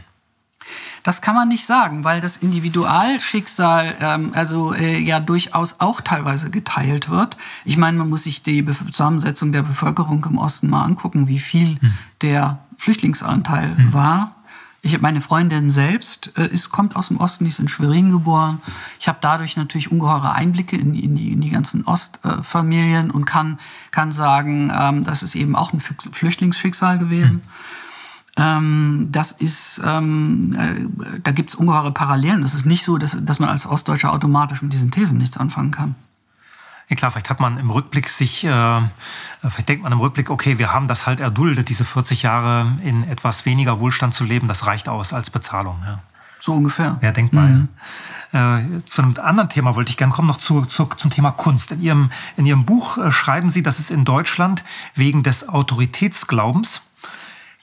Das kann man nicht sagen, weil das Individualschicksal ähm, also äh, ja durchaus auch teilweise geteilt wird. Ich meine, man muss sich die Zusammensetzung der Bevölkerung im Osten mal angucken, wie viel hm. der Flüchtlingsanteil hm. war. Ich meine Freundin selbst äh, ist, kommt aus dem Osten, die ist in Schwerin geboren. Ich habe dadurch natürlich ungeheure Einblicke in, in, die, in die ganzen Ostfamilien äh, und kann, kann sagen, ähm, das ist eben auch ein Flüchtlingsschicksal gewesen. Hm. Ähm, das ist, ähm, äh, da gibt es ungeheure Parallelen. Es ist nicht so, dass, dass man als Ostdeutscher automatisch mit diesen Thesen nichts anfangen kann. Ja klar, vielleicht hat man im Rückblick sich, äh, vielleicht denkt man im Rückblick, okay, wir haben das halt erduldet, diese 40 Jahre in etwas weniger Wohlstand zu leben, das reicht aus als Bezahlung. Ja. So ungefähr. Ja, denkt mal. Mhm. Äh, zu einem anderen Thema wollte ich gerne kommen, noch zu, zu, zum Thema Kunst. In Ihrem, in Ihrem Buch äh, schreiben Sie, dass es in Deutschland wegen des Autoritätsglaubens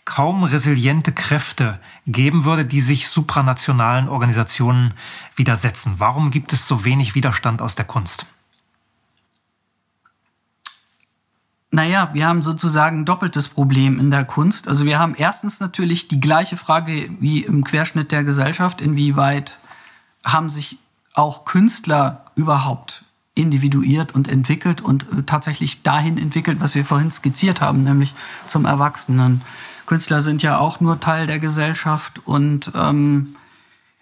kaum resiliente Kräfte geben würde, die sich supranationalen Organisationen widersetzen. Warum gibt es so wenig Widerstand aus der Kunst? Naja, wir haben sozusagen ein doppeltes Problem in der Kunst. Also wir haben erstens natürlich die gleiche Frage wie im Querschnitt der Gesellschaft, inwieweit haben sich auch Künstler überhaupt individuiert und entwickelt und äh, tatsächlich dahin entwickelt, was wir vorhin skizziert haben, nämlich zum Erwachsenen. Künstler sind ja auch nur Teil der Gesellschaft und ähm,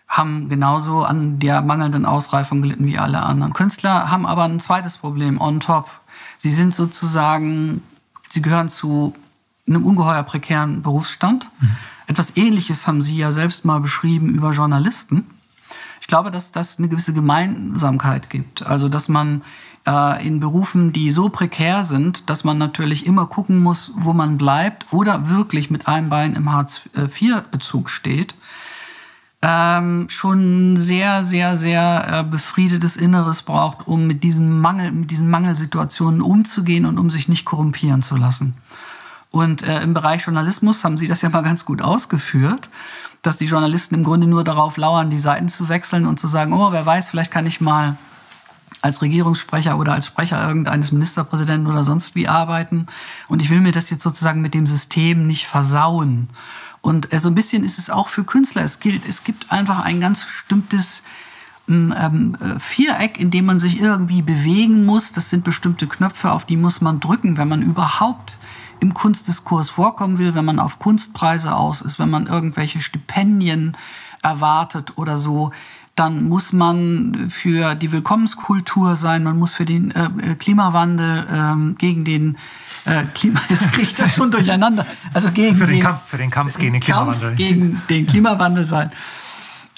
haben genauso an der mangelnden Ausreifung gelitten wie alle anderen. Künstler haben aber ein zweites Problem on top. Sie sind sozusagen, sie gehören zu einem ungeheuer prekären Berufsstand. Mhm. Etwas Ähnliches haben Sie ja selbst mal beschrieben über Journalisten. Ich glaube, dass das eine gewisse Gemeinsamkeit gibt. Also, dass man äh, in Berufen, die so prekär sind, dass man natürlich immer gucken muss, wo man bleibt oder wirklich mit einem Bein im Hartz-IV-Bezug steht, ähm, schon sehr, sehr, sehr äh, befriedetes Inneres braucht, um mit diesen, Mangel, mit diesen Mangelsituationen umzugehen und um sich nicht korrumpieren zu lassen. Und äh, im Bereich Journalismus haben Sie das ja mal ganz gut ausgeführt, dass die Journalisten im Grunde nur darauf lauern, die Seiten zu wechseln und zu sagen, oh, wer weiß, vielleicht kann ich mal als Regierungssprecher oder als Sprecher irgendeines Ministerpräsidenten oder sonst wie arbeiten. Und ich will mir das jetzt sozusagen mit dem System nicht versauen. Und äh, so ein bisschen ist es auch für Künstler. Es gilt, es gibt einfach ein ganz bestimmtes ähm, ähm, äh, Viereck, in dem man sich irgendwie bewegen muss. Das sind bestimmte Knöpfe, auf die muss man drücken, wenn man überhaupt im Kunstdiskurs vorkommen will, wenn man auf Kunstpreise aus ist, wenn man irgendwelche Stipendien erwartet oder so dann muss man für die Willkommenskultur sein, man muss für den äh, äh Klimawandel ähm, gegen den äh, Klima, [LAUGHS] jetzt kriege ich das schon durcheinander. Also gegen für den, den Kampf, für den Kampf gegen den Klimawandel. Kampf gegen den Klimawandel sein.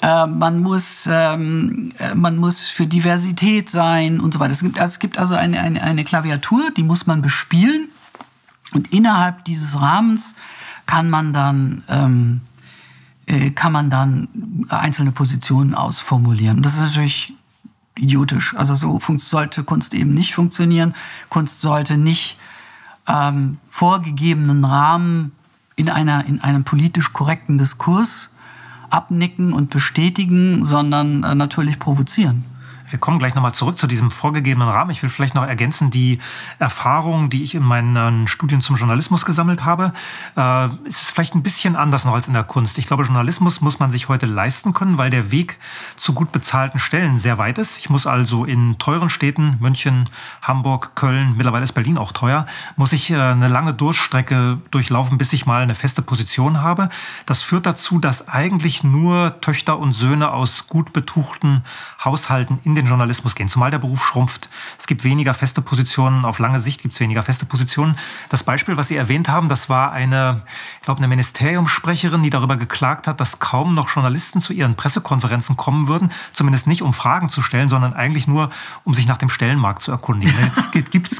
Äh, man muss ähm, äh, man muss für Diversität sein und so weiter. Es gibt also, es gibt also eine, eine, eine Klaviatur, die muss man bespielen und innerhalb dieses Rahmens kann man dann ähm, äh, kann man dann einzelne Positionen ausformulieren. das ist natürlich idiotisch. Also so sollte Kunst eben nicht funktionieren. Kunst sollte nicht ähm, vorgegebenen Rahmen in, einer, in einem politisch korrekten Diskurs abnicken und bestätigen, sondern äh, natürlich provozieren. Wir kommen gleich nochmal zurück zu diesem vorgegebenen Rahmen. Ich will vielleicht noch ergänzen, die Erfahrungen, die ich in meinen Studien zum Journalismus gesammelt habe, äh, ist vielleicht ein bisschen anders noch als in der Kunst. Ich glaube, Journalismus muss man sich heute leisten können, weil der Weg zu gut bezahlten Stellen sehr weit ist. Ich muss also in teuren Städten, München, Hamburg, Köln, mittlerweile ist Berlin auch teuer, muss ich äh, eine lange Durststrecke durchlaufen, bis ich mal eine feste Position habe. Das führt dazu, dass eigentlich nur Töchter und Söhne aus gut betuchten Haushalten in den Journalismus gehen, zumal der Beruf schrumpft. Es gibt weniger feste Positionen, auf lange Sicht gibt es weniger feste Positionen. Das Beispiel, was Sie erwähnt haben, das war eine, ich glaube, eine Ministeriumssprecherin, die darüber geklagt hat, dass kaum noch Journalisten zu ihren Pressekonferenzen kommen würden, zumindest nicht um Fragen zu stellen, sondern eigentlich nur, um sich nach dem Stellenmarkt zu erkundigen. [LAUGHS]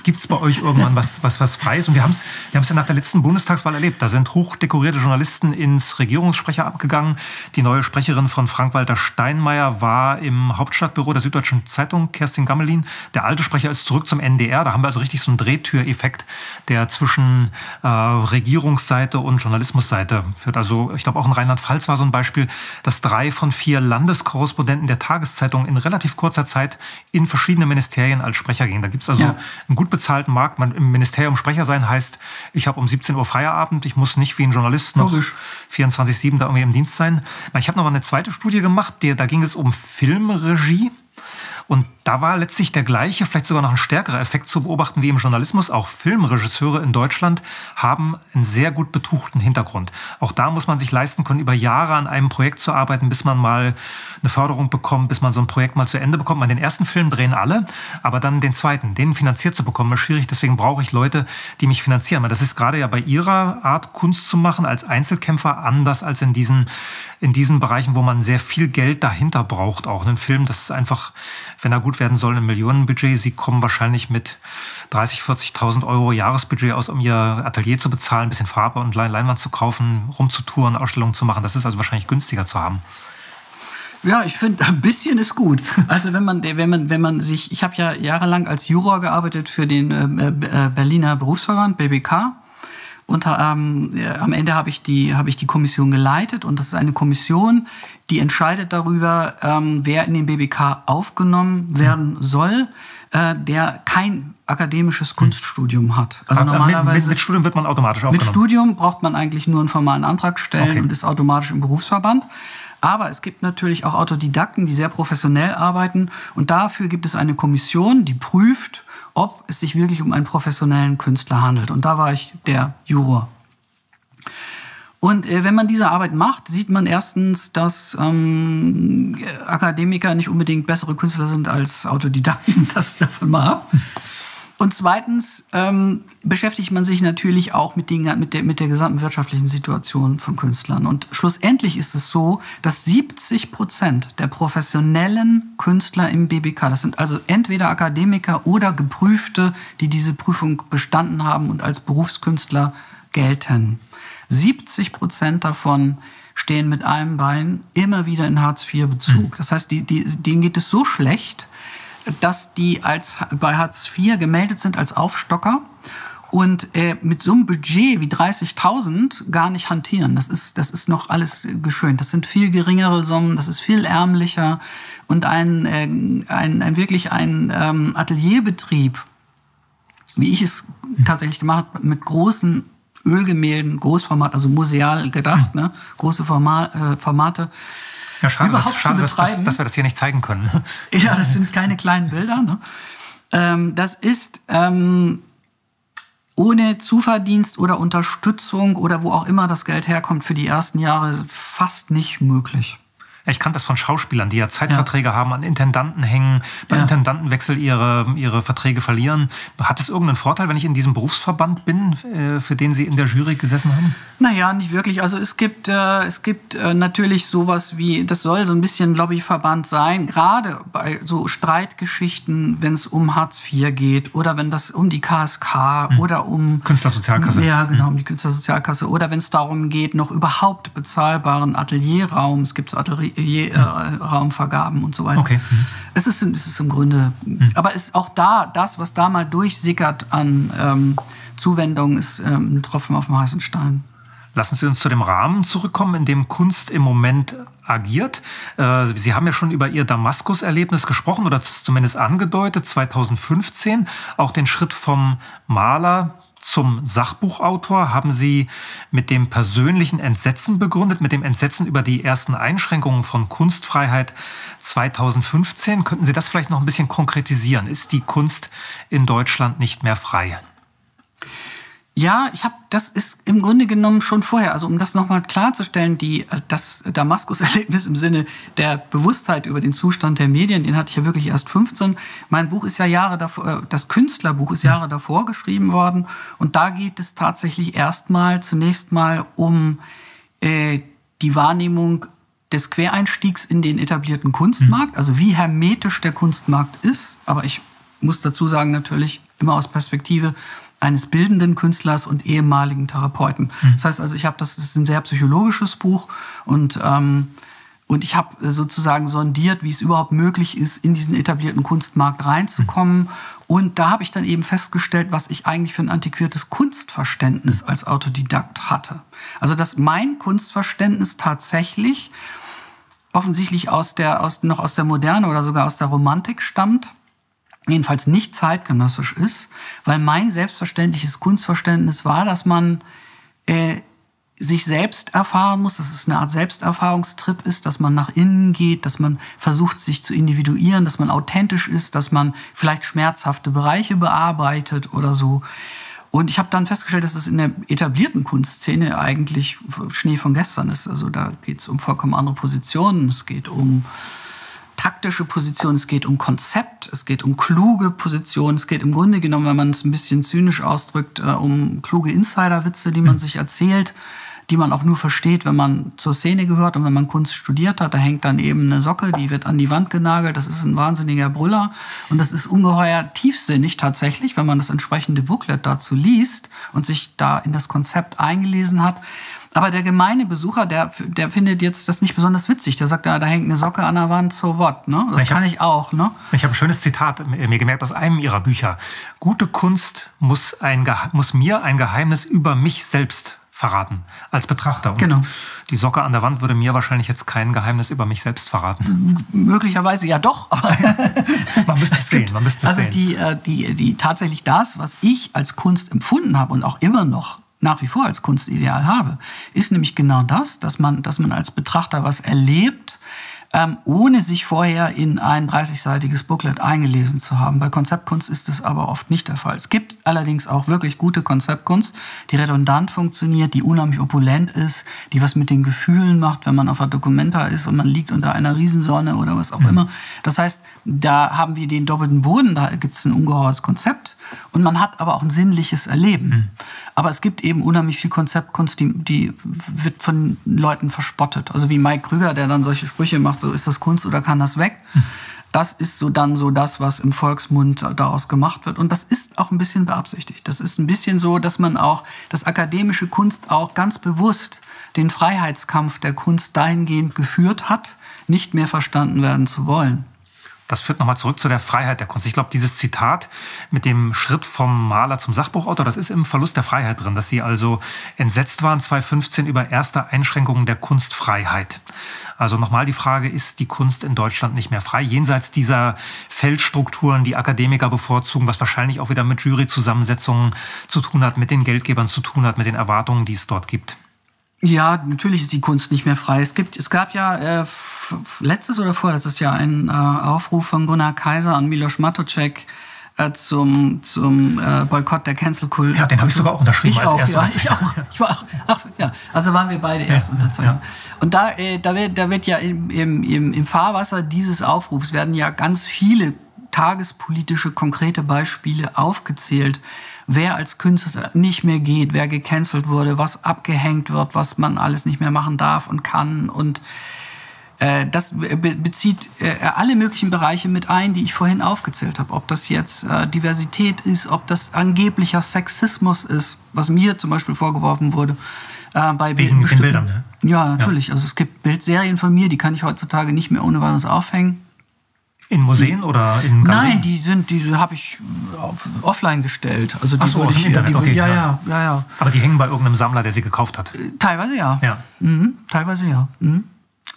gibt es bei euch irgendwann was, was, was Freies? Und wir haben es wir ja nach der letzten Bundestagswahl erlebt. Da sind hochdekorierte Journalisten ins Regierungssprecher abgegangen. Die neue Sprecherin von Frank-Walter Steinmeier war im Hauptstadtbüro der Süddeutschen Süddeutschen Zeitung, Kerstin Gammelin. Der alte Sprecher ist zurück zum NDR. Da haben wir also richtig so einen Drehtüreffekt, der zwischen äh, Regierungsseite und Journalismusseite führt. Also ich glaube auch in Rheinland-Pfalz war so ein Beispiel, dass drei von vier Landeskorrespondenten der Tageszeitung in relativ kurzer Zeit in verschiedene Ministerien als Sprecher gingen. Da gibt es also ja. einen gut bezahlten Markt. Man im Ministerium Sprecher sein heißt, ich habe um 17 Uhr Feierabend, ich muss nicht wie ein Journalist noch 24-7 da irgendwie im Dienst sein. Ich habe noch mal eine zweite Studie gemacht, die, da ging es um Filmregie. Und da war letztlich der gleiche, vielleicht sogar noch ein stärkerer Effekt zu beobachten wie im Journalismus. Auch Filmregisseure in Deutschland haben einen sehr gut betuchten Hintergrund. Auch da muss man sich leisten können, über Jahre an einem Projekt zu arbeiten, bis man mal eine Förderung bekommt, bis man so ein Projekt mal zu Ende bekommt. Man den ersten Film drehen alle, aber dann den zweiten, den finanziert zu bekommen, ist schwierig. Deswegen brauche ich Leute, die mich finanzieren. Das ist gerade ja bei ihrer Art, Kunst zu machen, als Einzelkämpfer anders als in diesen, in diesen Bereichen, wo man sehr viel Geld dahinter braucht. Auch einen Film, das ist einfach, wenn er gut werden soll, ein Millionenbudget. Sie kommen wahrscheinlich mit 30, 40.000 Euro Jahresbudget aus, um ihr Atelier zu bezahlen, ein bisschen Farbe und Leinwand zu kaufen, rumzutouren, Ausstellungen zu machen. Das ist also wahrscheinlich günstiger zu haben. Ja, ich finde, [LAUGHS] ein bisschen ist gut. Also wenn man, wenn man, wenn man sich, ich habe ja jahrelang als Juror gearbeitet für den äh, äh Berliner Berufsverband BBK. Und ähm, am Ende habe ich, die, hab ich die Kommission geleitet und das ist eine Kommission, die entscheidet darüber, ähm, wer in den BBK aufgenommen werden soll, äh, der kein akademisches Kunststudium hat. Also Aber normalerweise mit, mit, Studium wird man automatisch aufgenommen. Mit Studium braucht man eigentlich nur einen formalen Antrag stellen okay. und ist automatisch im Berufsverband. Aber es gibt natürlich auch Autodidakten, die sehr professionell arbeiten. Und dafür gibt es eine Kommission, die prüft, ob es sich wirklich um einen professionellen Künstler handelt. Und da war ich der Juror. Und äh, wenn man diese Arbeit macht, sieht man erstens, dass ähm, Akademiker nicht unbedingt bessere Künstler sind als Autodidakten. [LAUGHS] Das davon mal ab. Und zweitens ähm, beschäftigt man sich natürlich auch mit, den, mit, der, mit der gesamten wirtschaftlichen Situation von Künstlern. Und schlussendlich ist es so, dass 70 Prozent der professionellen Künstler im BBK, das sind also entweder Akademiker oder Geprüfte, die diese Prüfung bestanden haben und als Berufskünstler gelten. 70 Prozent davon stehen mit einem Bein immer wieder in Hartz-IV-Bezug. Mhm. Das heißt, die, die, denen geht es so schlecht, dass die als bei Hartz IV gemeldet sind als Aufstocker und äh, mit so einem Budget wie 30.000 gar nicht hantieren. Das ist, das ist noch alles geschönt. Das sind viel geringere Summen, das ist viel ärmlicher und ein, äh, ein, ein wirklich ein ähm, Atelierbetrieb, wie ich es tatsächlich gemacht habe, mit großen Ölgemälden, Großformat, also museal gedacht, ne? große Format, äh, Formate, ja, schade, überhaupt das, schade, zu betreiben. Dass, dass, wir das hier nicht zeigen können. [LAUGHS] Ja, das sind keine kleinen Bilder. Ne? Ähm, das ist ähm, ohne Zuverdienst oder Unterstützung oder wo auch immer das Geld herkommt für die ersten Jahre fast nicht möglich. Ich kann das von Schauspielern, die ja Zeitverträge ja. haben, an Intendanten hängen, bei ja. Intendantenwechsel ihre, ihre Verträge verlieren. Hat es irgendeinen Vorteil, wenn ich in diesem Berufsverband bin, äh, für den Sie in der Jury gesessen haben? Naja, nicht wirklich. Also es gibt, äh, es gibt äh, natürlich sowas wie, das soll so ein bisschen Lobbyverband sein, gerade bei so Streitgeschichten, wenn es um Hartz IV geht oder wenn das um die KSK mhm. oder um... Künstlersozialkasse. Ja, genau, mhm. um die Künstlersozialkasse. Oder wenn es darum geht, noch überhaupt bezahlbaren Atelierraum, es gibt so Atelier äh, Raumvergaben und so weiter. Okay. Mhm. Es, ist, es ist im Grunde, mhm. aber ist auch da, das, was da mal durchsickert an ähm, Zuwendung, ist ähm, ein Tropfen auf dem heißen Stein. Lassen Sie uns zu dem Rahmen zurückkommen, in dem Kunst im Moment agiert. Äh, Sie haben ja schon über Ihr Damaskus-Erlebnis gesprochen oder zumindest angedeutet, 2015. Auch den Schritt vom Maler zum Sachbuchautor haben Sie mit dem persönlichen Entsetzen begründet, mit dem Entsetzen über die ersten Einschränkungen von Kunstfreiheit 2015. Könnten Sie das vielleicht noch ein bisschen konkretisieren? Ist die Kunst in Deutschland nicht mehr frei? Ja, ich habe, das ist im Grunde genommen schon vorher, also um das nochmal klarzustellen, die, äh, das Damaskus-Erlebnis im Sinne der Bewusstheit über den Zustand der Medien, den hatte ich ja wirklich erst 15. Mein Buch ist ja Jahre davor, äh, das Künstlerbuch ist Jahre davor geschrieben worden und da geht es tatsächlich erstmal, zunächst mal um äh, die Wahrnehmung des Quereinstiegs in den etablierten Kunstmarkt, also wie hermetisch der Kunstmarkt ist, aber ich muss dazu sagen natürlich immer aus Perspektive eines bildenden Künstlers und ehemaligen Therapeuten. Mhm. Das heißt also, ich habe das, das ist ein sehr psychologisches Buch und ähm, Und ich habe sozusagen sondiert, wie es überhaupt möglich ist, in diesen etablierten Kunstmarkt reinzukommen. Und da habe ich dann eben festgestellt, was ich eigentlich für ein antiquiertes Kunstverständnis als Autodidakt hatte. Also dass mein Kunstverständnis tatsächlich offensichtlich aus der, aus, noch aus der Moderne oder sogar aus der Romantik stammt, jedenfalls nicht zeitgenössisch ist, weil mein selbstverständliches Kunstverständnis war, dass man äh, sich selbst erfahren muss, dass es eine Art Selbsterfahrungstrip ist, dass man nach innen geht, dass man versucht, sich zu individuieren, dass man authentisch ist, dass man vielleicht schmerzhafte Bereiche bearbeitet oder so. Und ich habe dann festgestellt, dass es in der etablierten Kunstszene eigentlich Schnee von gestern ist. Also da geht es um vollkommen andere Positionen, es geht um taktische Positionen, es geht um Konzept, es geht um kluge Positionen, es geht im Grunde genommen, wenn man es ein bisschen zynisch ausdrückt, äh, um kluge Insiderwitze, die man hm. sich erzählt die man auch nur versteht, wenn man zur Szene gehört und wenn man Kunst studiert hat. Da hängt dann eben eine Socke, die wird an die Wand genagelt. Das ist ein wahnsinniger Brüller. Und das ist ungeheuer tiefsinnig tatsächlich, wenn man das entsprechende Booklet dazu liest und sich da in das Konzept eingelesen hat. Aber der gemeine Besucher, der, der findet jetzt das nicht besonders witzig. Der sagt, da, da hängt eine Socke an der Wand, so what. Ne? Das ich kann hab, ich auch. Ne? Ich habe ein schönes Zitat mir gemerkt aus einem ihrer Bücher. Gute Kunst muss, ein, muss mir ein Geheimnis über mich selbst verraten als Betrachter. Und genau. Die Socke an der Wand würde mir wahrscheinlich jetzt kein Geheimnis über mich selbst verraten. Möglicherweise ja doch, aber [LAUGHS] [LAUGHS] man müsste es sehen. Man müsste also sehen. Die, äh, die, die tatsächlich das, was ich als Kunst empfunden habe und auch immer noch nach wie vor als Kunstideal habe, ist nämlich genau das, dass man, dass man als Betrachter was erlebt, ähm, ohne sich vorher in ein 30-seitiges Booklet eingelesen zu haben. Bei Konzeptkunst ist das aber oft nicht der Fall. Es gibt allerdings auch wirklich gute Konzeptkunst, die redundant funktioniert, die unheimlich opulent ist, die was mit den Gefühlen macht, wenn man auf einer Dokumenta ist und man liegt unter einer Riesensonne oder was auch mhm. immer. Das heißt, da haben wir den doppelten Boden, da gibt es ein ungeheures Konzept und man hat aber auch ein sinnliches Erleben. Mhm. Aber es gibt eben unheimlich viel Konzeptkunst, die, die wird von Leuten verspottet. Also wie Mike Krüger, der dann solche Sprüche macht, so ist das Kunst oder kann das weg? Das ist so dann so das, was im Volksmund daraus gemacht wird. Und das ist auch ein bisschen beabsichtigt. Das ist ein bisschen so, dass man auch, dass akademische Kunst auch ganz bewusst den Freiheitskampf der Kunst dahingehend geführt hat, nicht mehr verstanden werden zu wollen. Das führt nochmal zurück zu der Freiheit der Kunst. Ich glaube, dieses Zitat mit dem Schritt vom Maler zum Sachbuchautor, das ist im Verlust der Freiheit drin, dass sie also entsetzt waren 2015 über erste Einschränkungen der Kunstfreiheit. Also nochmal die Frage, ist die Kunst in Deutschland nicht mehr frei? Jenseits dieser Feldstrukturen, die Akademiker bevorzugen, was wahrscheinlich auch wieder mit Juryzusammensetzungen zu tun hat, mit den Geldgebern zu tun hat, mit den Erwartungen, die es dort gibt. Ja, natürlich ist die Kunst nicht mehr frei. Es gibt, es gab ja äh, letztes oder vorletztes Jahr einen äh, Aufruf von Gunnar Kaiser an Milos Matocek äh, zum, zum äh, Boykott der Cancel Culture. Ja, den habe ich sogar auch unterschrieben ich als auch, erster. Ja, ich auch. Ich war auch. Ach, ja. Also waren wir beide ja, erst unterzeichnet. Ja. Und da, äh, da, wird, da wird ja im, im, im Fahrwasser dieses Aufrufs werden ja ganz viele tagespolitische konkrete Beispiele aufgezählt wer als Künstler nicht mehr geht, wer gecancelt wurde, was abgehängt wird, was man alles nicht mehr machen darf und kann. Und äh, das bezieht äh, alle möglichen Bereiche mit ein, die ich vorhin aufgezählt habe. Ob das jetzt äh, Diversität ist, ob das angeblicher Sexismus ist, was mir zum Beispiel vorgeworfen wurde. Äh, bei Wegen den Bildern, ne? Ja, natürlich. Ja. Also es gibt Bildserien von mir, die kann ich heutzutage nicht mehr ohne weiteres aufhängen. In Museen oder in Galerien? Nein, die sind, die habe ich offline gestellt. Also die Ach so, aus dem Internet, die, okay. Ja, ja, ja, ja. Aber die hängen bei irgendeinem Sammler, der sie gekauft hat? Äh, teilweise ja. Ja. Mhm, teilweise ja. Mhm.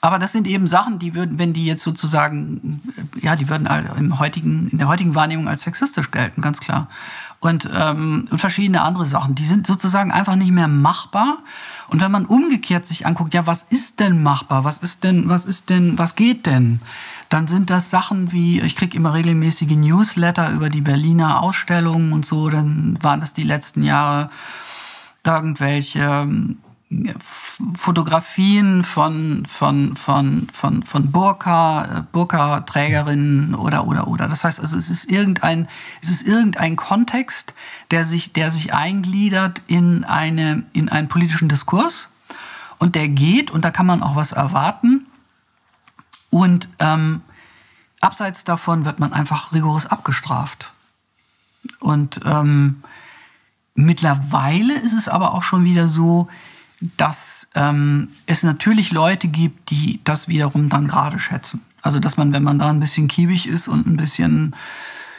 Aber das sind eben Sachen, die würden, wenn die jetzt sozusagen, ja, die würden im heutigen, in der heutigen Wahrnehmung als sexistisch gelten, ganz klar. Und, ähm, und verschiedene andere Sachen. Die sind sozusagen einfach nicht mehr machbar. Und wenn man umgekehrt sich anguckt, ja, was ist denn machbar? Was ist denn, was ist denn, was geht denn? Dann sind das Sachen wie, ich kriege immer regelmäßige Newsletter über die Berliner Ausstellungen und so. Dann waren das die letzten Jahre irgendwelche ähm, Fotografien von, von, von, von, von Burka, äh, Burka-Trägerinnen oder, oder, oder. Das heißt, also es ist irgendein, es ist irgendein Kontext, der sich, der sich eingliedert in eine, in einen politischen Diskurs. Und der geht, und da kann man auch was erwarten. Und ähm, abseits davon wird man einfach rigoros abgestraft. Und ähm, mittlerweile ist es aber auch schon wieder so, dass ähm, es natürlich Leute gibt, die das wiederum dann gerade schätzen. Also dass man, wenn man da ein bisschen kiebig ist und ein bisschen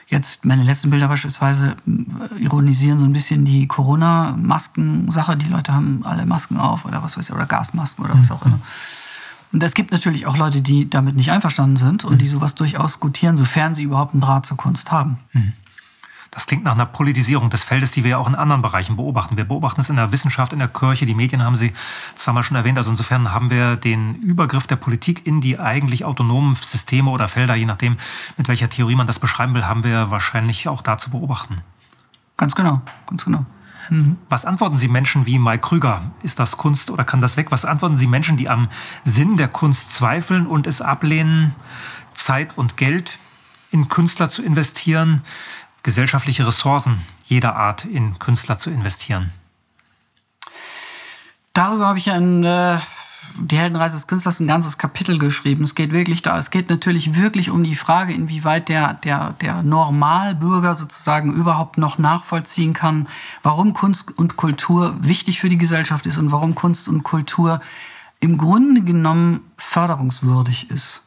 Jetzt meine letzten Bilder beispielsweise äh, ironisieren so ein bisschen die Corona-Masken-Sache. Die Leute haben alle Masken auf oder was weiß ich, oder Gasmasken oder was auch immer. Und es gibt natürlich auch Leute, die damit nicht einverstanden sind und die sowas durchaus gutieren, sofern sie überhaupt einen Draht zur Kunst haben. Mhm. Das klingt nach einer Politisierung des Feldes, die wir ja auch in anderen Bereichen beobachten. Wir beobachten es in der Wissenschaft, in der Kirche, die Medien haben Sie zweimal schon erwähnt. Also insofern haben wir den Übergriff der Politik in die eigentlich autonomen Systeme oder Felder, je nachdem, mit welcher Theorie man das beschreiben will, haben wir wahrscheinlich auch da zu beobachten. Ganz genau, ganz genau. Was antworten Sie Menschen wie Mike Krüger? Ist das Kunst oder kann das weg? Was antworten Sie Menschen, die am Sinn der Kunst zweifeln und es ablehnen, Zeit und Geld in Künstler zu investieren? gesellschaftliche Ressourcen jeder Art in Künstler zu investieren? Darüber habe ich in äh, Die Heldenreise des Künstlers ein ganzes Kapitel geschrieben. Es geht wirklich da, es geht natürlich wirklich um die Frage, inwieweit der, der, der Normalbürger sozusagen überhaupt noch nachvollziehen kann, warum Kunst und Kultur wichtig für die Gesellschaft ist und warum Kunst und Kultur im Grunde genommen förderungswürdig ist.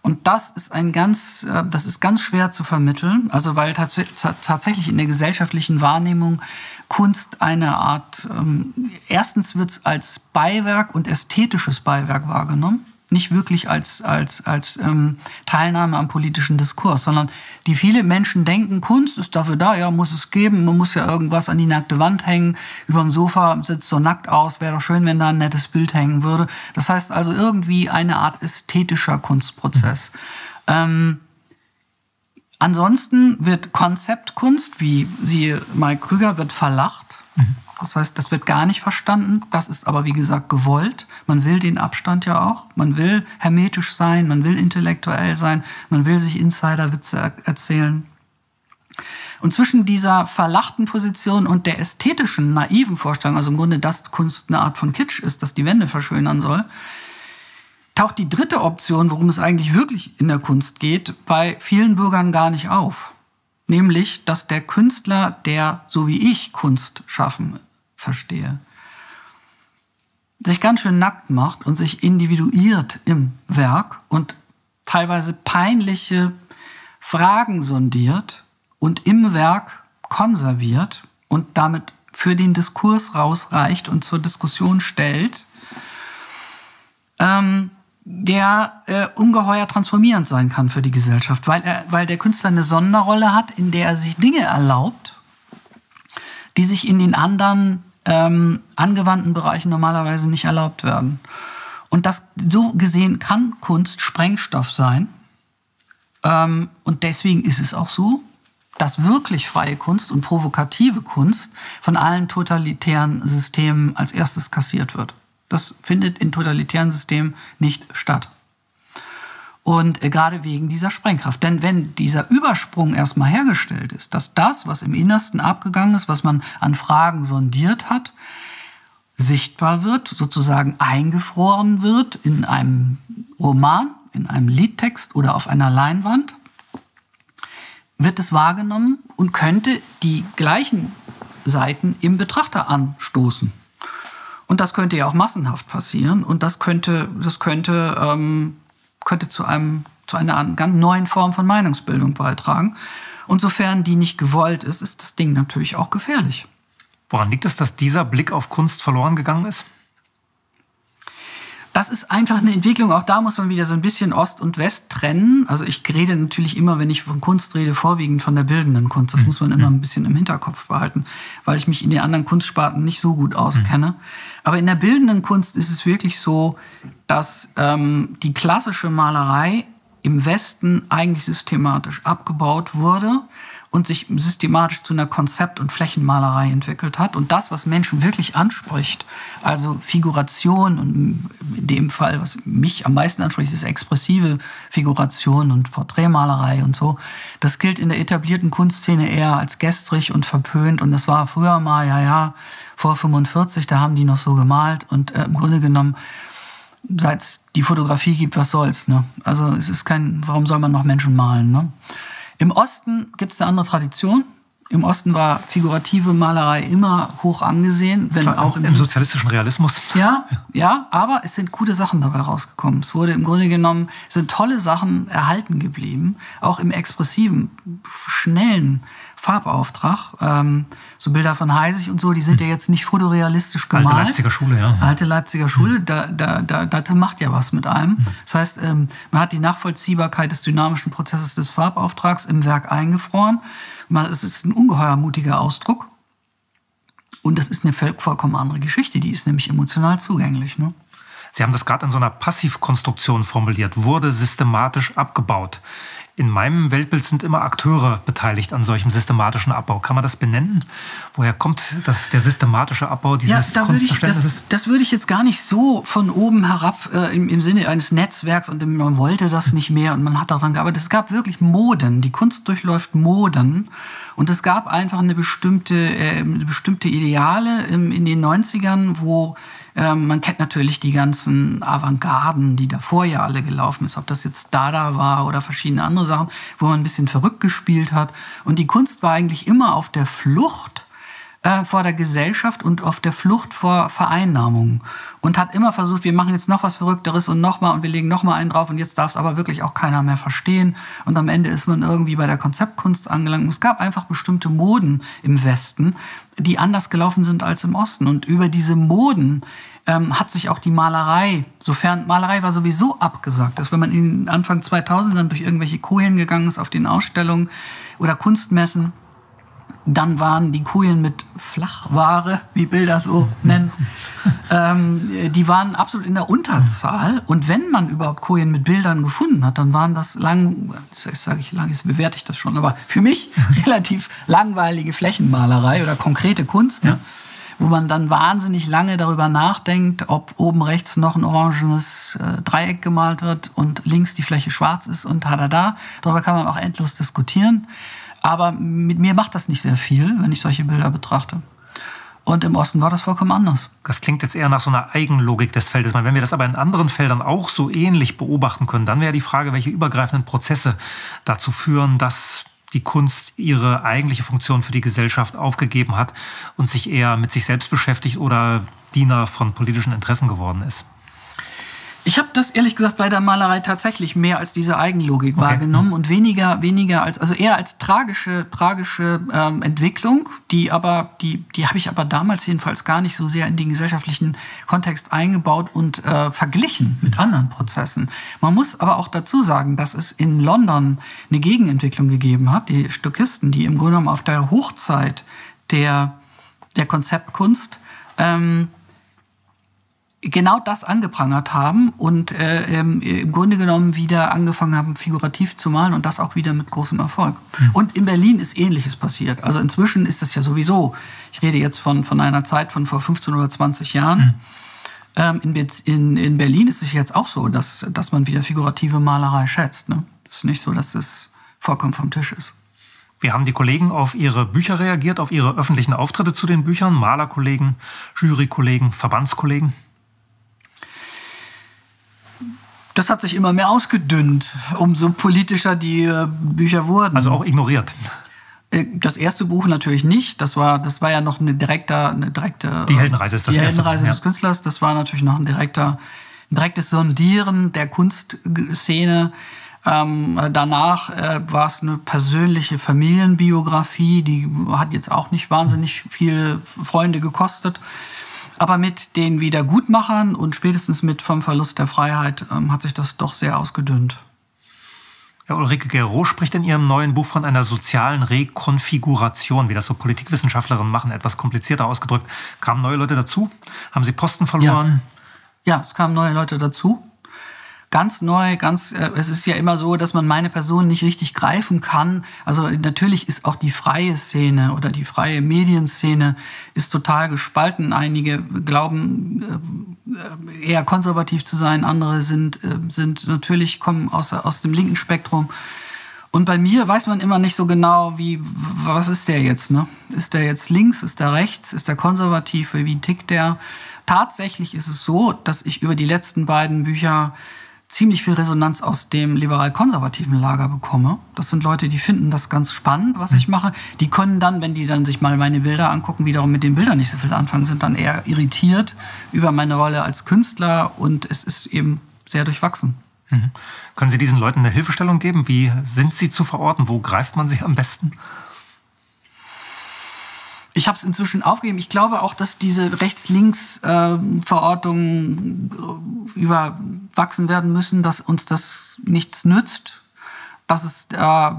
Und das ist ein ganz, äh, das ist ganz schwer zu vermitteln, also weil tats tatsächlich in der gesellschaftlichen Wahrnehmung Kunst eine Art, ähm, erstens wird es als Beiwerk und ästhetisches Beiwerk wahrgenommen nicht wirklich als, als, als ähm, Teilnahme am politischen Diskurs, sondern die viele Menschen denken, Kunst ist dafür da, ja, muss es geben, man muss ja irgendwas an die nackte Wand hängen, über dem Sofa sitzt so nackt aus, wäre doch schön, wenn da ein nettes Bild hängen würde. Das heißt also irgendwie eine Art ästhetischer Kunstprozess. Ähm, ansonsten wird Konzeptkunst, wie sie Mike Krüger, wird verlacht. Mhm. Das heißt, das wird gar nicht verstanden. Das ist aber, wie gesagt, gewollt. Man will den Abstand ja auch. Man will hermetisch sein, man will intellektuell sein, man will sich Insiderwitze erzählen. Und zwischen dieser verlachten Position und der ästhetischen, naiven Vorstellung, also im Grunde, dass Kunst eine Art von Kitsch ist, dass die Wände verschönern soll, taucht die dritte Option, worum es eigentlich wirklich in der Kunst geht, bei vielen Bürgern gar nicht auf. Nämlich, dass der Künstler, der so wie ich Kunst schaffen verstehe, sich ganz schön nackt macht und sich individuiert im Werk und teilweise peinliche Fragen sondiert und im Werk konserviert und damit für den Diskurs rausreicht und zur Diskussion stellt, ähm, der äh, ungeheuer transformierend sein kann für die Gesellschaft, weil, er, weil der Künstler eine Sonderrolle hat, in der er sich Dinge erlaubt, die sich in den anderen ähm, angewandten Bereichen normalerweise nicht erlaubt werden. Und das so gesehen kann Kunst Sprengstoff sein. Ähm, und deswegen ist es auch so, dass wirklich freie Kunst und provokative Kunst von allen totalitären Systemen als erstes kassiert wird. Das findet in totalitären Systemen nicht statt. Und äh, gerade wegen dieser Sprengkraft. Denn wenn dieser Übersprung erstmal hergestellt ist, dass das, was im Innersten abgegangen ist, was man an Fragen sondiert hat, sichtbar wird, sozusagen eingefroren wird in einem Roman, in einem Liedtext oder auf einer Leinwand, wird es wahrgenommen und könnte die gleichen Seiten im Betrachter anstoßen. Und das könnte ja auch massenhaft passieren und das könnte, das könnte ähm, könnte zu, einem, zu einer ganz neuen Form von Meinungsbildung beitragen. Und sofern die nicht gewollt ist, ist das Ding natürlich auch gefährlich. Woran liegt es, dass dieser Blick auf Kunst verloren gegangen ist? Das ist einfach eine Entwicklung. Auch da muss man wieder so ein bisschen Ost und West trennen. Also ich rede natürlich immer, wenn ich von Kunst rede, vorwiegend von der bildenden Kunst. Das mhm. muss man immer ein bisschen im Hinterkopf behalten, weil ich mich in den anderen Kunstsparten nicht so gut auskenne. Mhm. Aber in der bildenden Kunst ist es wirklich so, dass ähm, die klassische Malerei im Westen eigentlich systematisch abgebaut wurde und sich systematisch zu einer Konzept- und Flächenmalerei entwickelt hat. Und das, was Menschen wirklich anspricht, also Figuration und in dem Fall, was mich am meisten anspricht, ist expressive Figuration und Porträtmalerei und so. Das gilt in der etablierten Kunstszene eher als gestrig und verpönt. Und das war früher mal, ja, ja, vor 45, da haben die noch so gemalt. Und äh, im Grunde genommen, seit es die Fotografie gibt, was soll's. Ne? Also es ist kein, warum soll man noch Menschen malen? Ne? Im Osten gibt es eine andere Tradition. Im Osten war figurative Malerei immer hoch angesehen, wenn Klar, auch im, im sozialistischen Realismus. Ja, ja, aber es sind gute Sachen dabei rausgekommen. Es wurde im Grunde genommen sind tolle Sachen erhalten geblieben, auch im expressiven, schnellen Farbauftrag. Ähm, so Bilder von Heisig und so, die sind ja jetzt nicht fotorealistisch gemalt. Alte Leipziger Schule, ja. Alte Leipziger Schule, da, da, da, das macht ja was mit einem. Das heißt, ähm, man hat die Nachvollziehbarkeit des dynamischen Prozesses des Farbauftrags im Werk eingefroren. Man, es ist ein ungeheuer mutiger Ausdruck. Und das ist eine vollkommen andere Geschichte. Die ist nämlich emotional zugänglich. Ne? Sie haben das gerade in so einer Passivkonstruktion formuliert, wurde systematisch abgebaut. In meinem Weltbild sind immer Akteure beteiligt an solchem systematischen Abbau. Kann man das benennen? Woher kommt das, der systematische Abbau dieses ja, da würde ich, das, das würde ich jetzt gar nicht so von oben herab äh, im, im Sinne eines Netzwerks und man wollte das nicht mehr und man hat daran gearbeitet. Es gab wirklich Moden. Die Kunst durchläuft Moden. Und es gab einfach eine bestimmte, äh, eine bestimmte Ideale im, in den 90ern, wo ähm, man kennt natürlich die ganzen Avantgarden, die davor ja alle gelaufen ist, ob das jetzt Dada war oder verschiedene andere Sachen, wo man ein bisschen verrückt gespielt hat. Und die Kunst war eigentlich immer auf der Flucht äh, vor der Gesellschaft und auf der Flucht vor Vereinnahmung und hat immer versucht, wir machen jetzt noch was Verrückteres und nochmal und wir legen nochmal einen drauf und jetzt darf es aber wirklich auch keiner mehr verstehen und am Ende ist man irgendwie bei der Konzeptkunst angelangt. Und es gab einfach bestimmte Moden im Westen, die anders gelaufen sind als im Osten und über diese Moden ähm, hat sich auch die Malerei, sofern Malerei war sowieso abgesagt ist, wenn man in Anfang 2000 dann durch irgendwelche Kujen gegangen ist auf den Ausstellungen oder Kunstmessen, dann waren die Kujen mit Flachware, wie Bilder so nennen, [LAUGHS] ähm, die waren absolut in der Unterzahl. Und wenn man überhaupt Kujen mit Bildern gefunden hat, dann waren das lang, jetzt sage ich lang, jetzt bewerte ich das schon, aber für mich [LAUGHS] relativ langweilige Flächenmalerei oder konkrete Kunst. Ne? wo man dann wahnsinnig lange darüber nachdenkt, ob oben rechts noch ein orangenes äh, Dreieck gemalt wird und links die Fläche schwarz ist und da da. Darüber kann man auch endlos diskutieren. Aber mit mir macht das nicht sehr viel, wenn ich solche Bilder betrachte. Und im Osten war das vollkommen anders. Das klingt jetzt eher nach so einer Eigenlogik des Feldes. Wenn wir das aber in anderen Feldern auch so ähnlich beobachten können, dann wäre die Frage, welche übergreifenden Prozesse dazu führen, dass die Kunst ihre eigentliche Funktion für die Gesellschaft aufgegeben hat und sich eher mit sich selbst beschäftigt oder Diener von politischen Interessen geworden ist. Ich habe das ehrlich gesagt bei der Malerei tatsächlich mehr als diese Eigenlogik okay. wahrgenommen und weniger, weniger als, also eher als tragische, tragische ähm, Entwicklung, die aber, die, die habe ich aber damals jedenfalls gar nicht so sehr in den gesellschaftlichen Kontext eingebaut und äh, verglichen mit anderen Prozessen. Man muss aber auch dazu sagen, dass es in London eine Gegenentwicklung gegeben hat, die Stokisten, die im Grunde genommen auf der Hochzeit der, der Konzeptkunst ähm, genau das angeprangert haben und äh, ähm, im Grunde genommen wieder angefangen haben, figurativ zu malen und das auch wieder mit großem Erfolg. Mhm. Und in Berlin ist Ähnliches passiert. Also inzwischen ist es ja sowieso, ich rede jetzt von, von einer Zeit von vor 15 oder 20 Jahren. Mhm. Ähm, in, in, in Berlin ist es jetzt auch so, dass, dass man wieder figurative Malerei schätzt. Ne? Ist nicht so, dass es vollkommen vom Tisch ist. Wie haben die Kollegen auf ihre Bücher reagiert, auf ihre öffentlichen Auftritte zu den Büchern? Malerkollegen, Jurykollegen, Verbandskollegen? Das hat sich immer mehr ausgedünnt, umso politischer die äh, Bücher wurden. Also auch ignoriert. Äh, das erste Buch natürlich nicht. Das war, das war ja noch eine direkte, eine direkte. Die Heldenreise ist das Die Heldenreise erste. des Künstlers. Das war natürlich noch ein direkter, ein direktes Sondieren der Kunstszene. Ähm, danach äh, war es eine persönliche Familienbiografie. Die hat jetzt auch nicht wahnsinnig viele Freunde gekostet. Aber mit den Wiedergutmachern und spätestens mit vom Verlust der Freiheit ähm, hat sich das doch sehr ausgedünnt. Ja, Ulrike Gero spricht in ihrem neuen Buch von einer sozialen Rekonfiguration, wie das so Politikwissenschaftlerinnen machen, etwas komplizierter ausgedrückt. Kamen neue Leute dazu? Haben sie Posten verloren? Ja, ja es kamen neue Leute dazu ganz neu, ganz, äh, es ist ja immer so, dass man meine Person nicht richtig greifen kann. Also natürlich ist auch die freie Szene oder die freie Medienszene ist total gespalten. Einige glauben äh, eher konservativ zu sein, andere sind, äh, sind natürlich, kommen aus, aus dem linken Spektrum. Und bei mir weiß man immer nicht so genau, wie, was ist der jetzt, ne? Ist der jetzt links, ist der rechts, ist der konservativ, wie tickt der? Tatsächlich ist es so, dass ich über die letzten beiden Bücher ziemlich viel Resonanz aus dem liberal-konservativen Lager bekomme. Das sind Leute, die finden das ganz spannend, was ich hm. mache. Die können dann, wenn die dann sich mal meine Bilder angucken, wiederum mit den Bildern nicht so viel anfangen, sind dann eher irritiert über meine Rolle als Künstler und es ist eben sehr durchwachsen. Mhm. Können Sie diesen Leuten eine Hilfestellung geben? Wie sind sie zu verorten? Wo greift man sie am besten? Ich habe es inzwischen aufgegeben. Ich glaube auch, dass diese Rechts-Links-Verortungen äh, überwachsen werden müssen, dass uns das nichts nützt, dass es äh,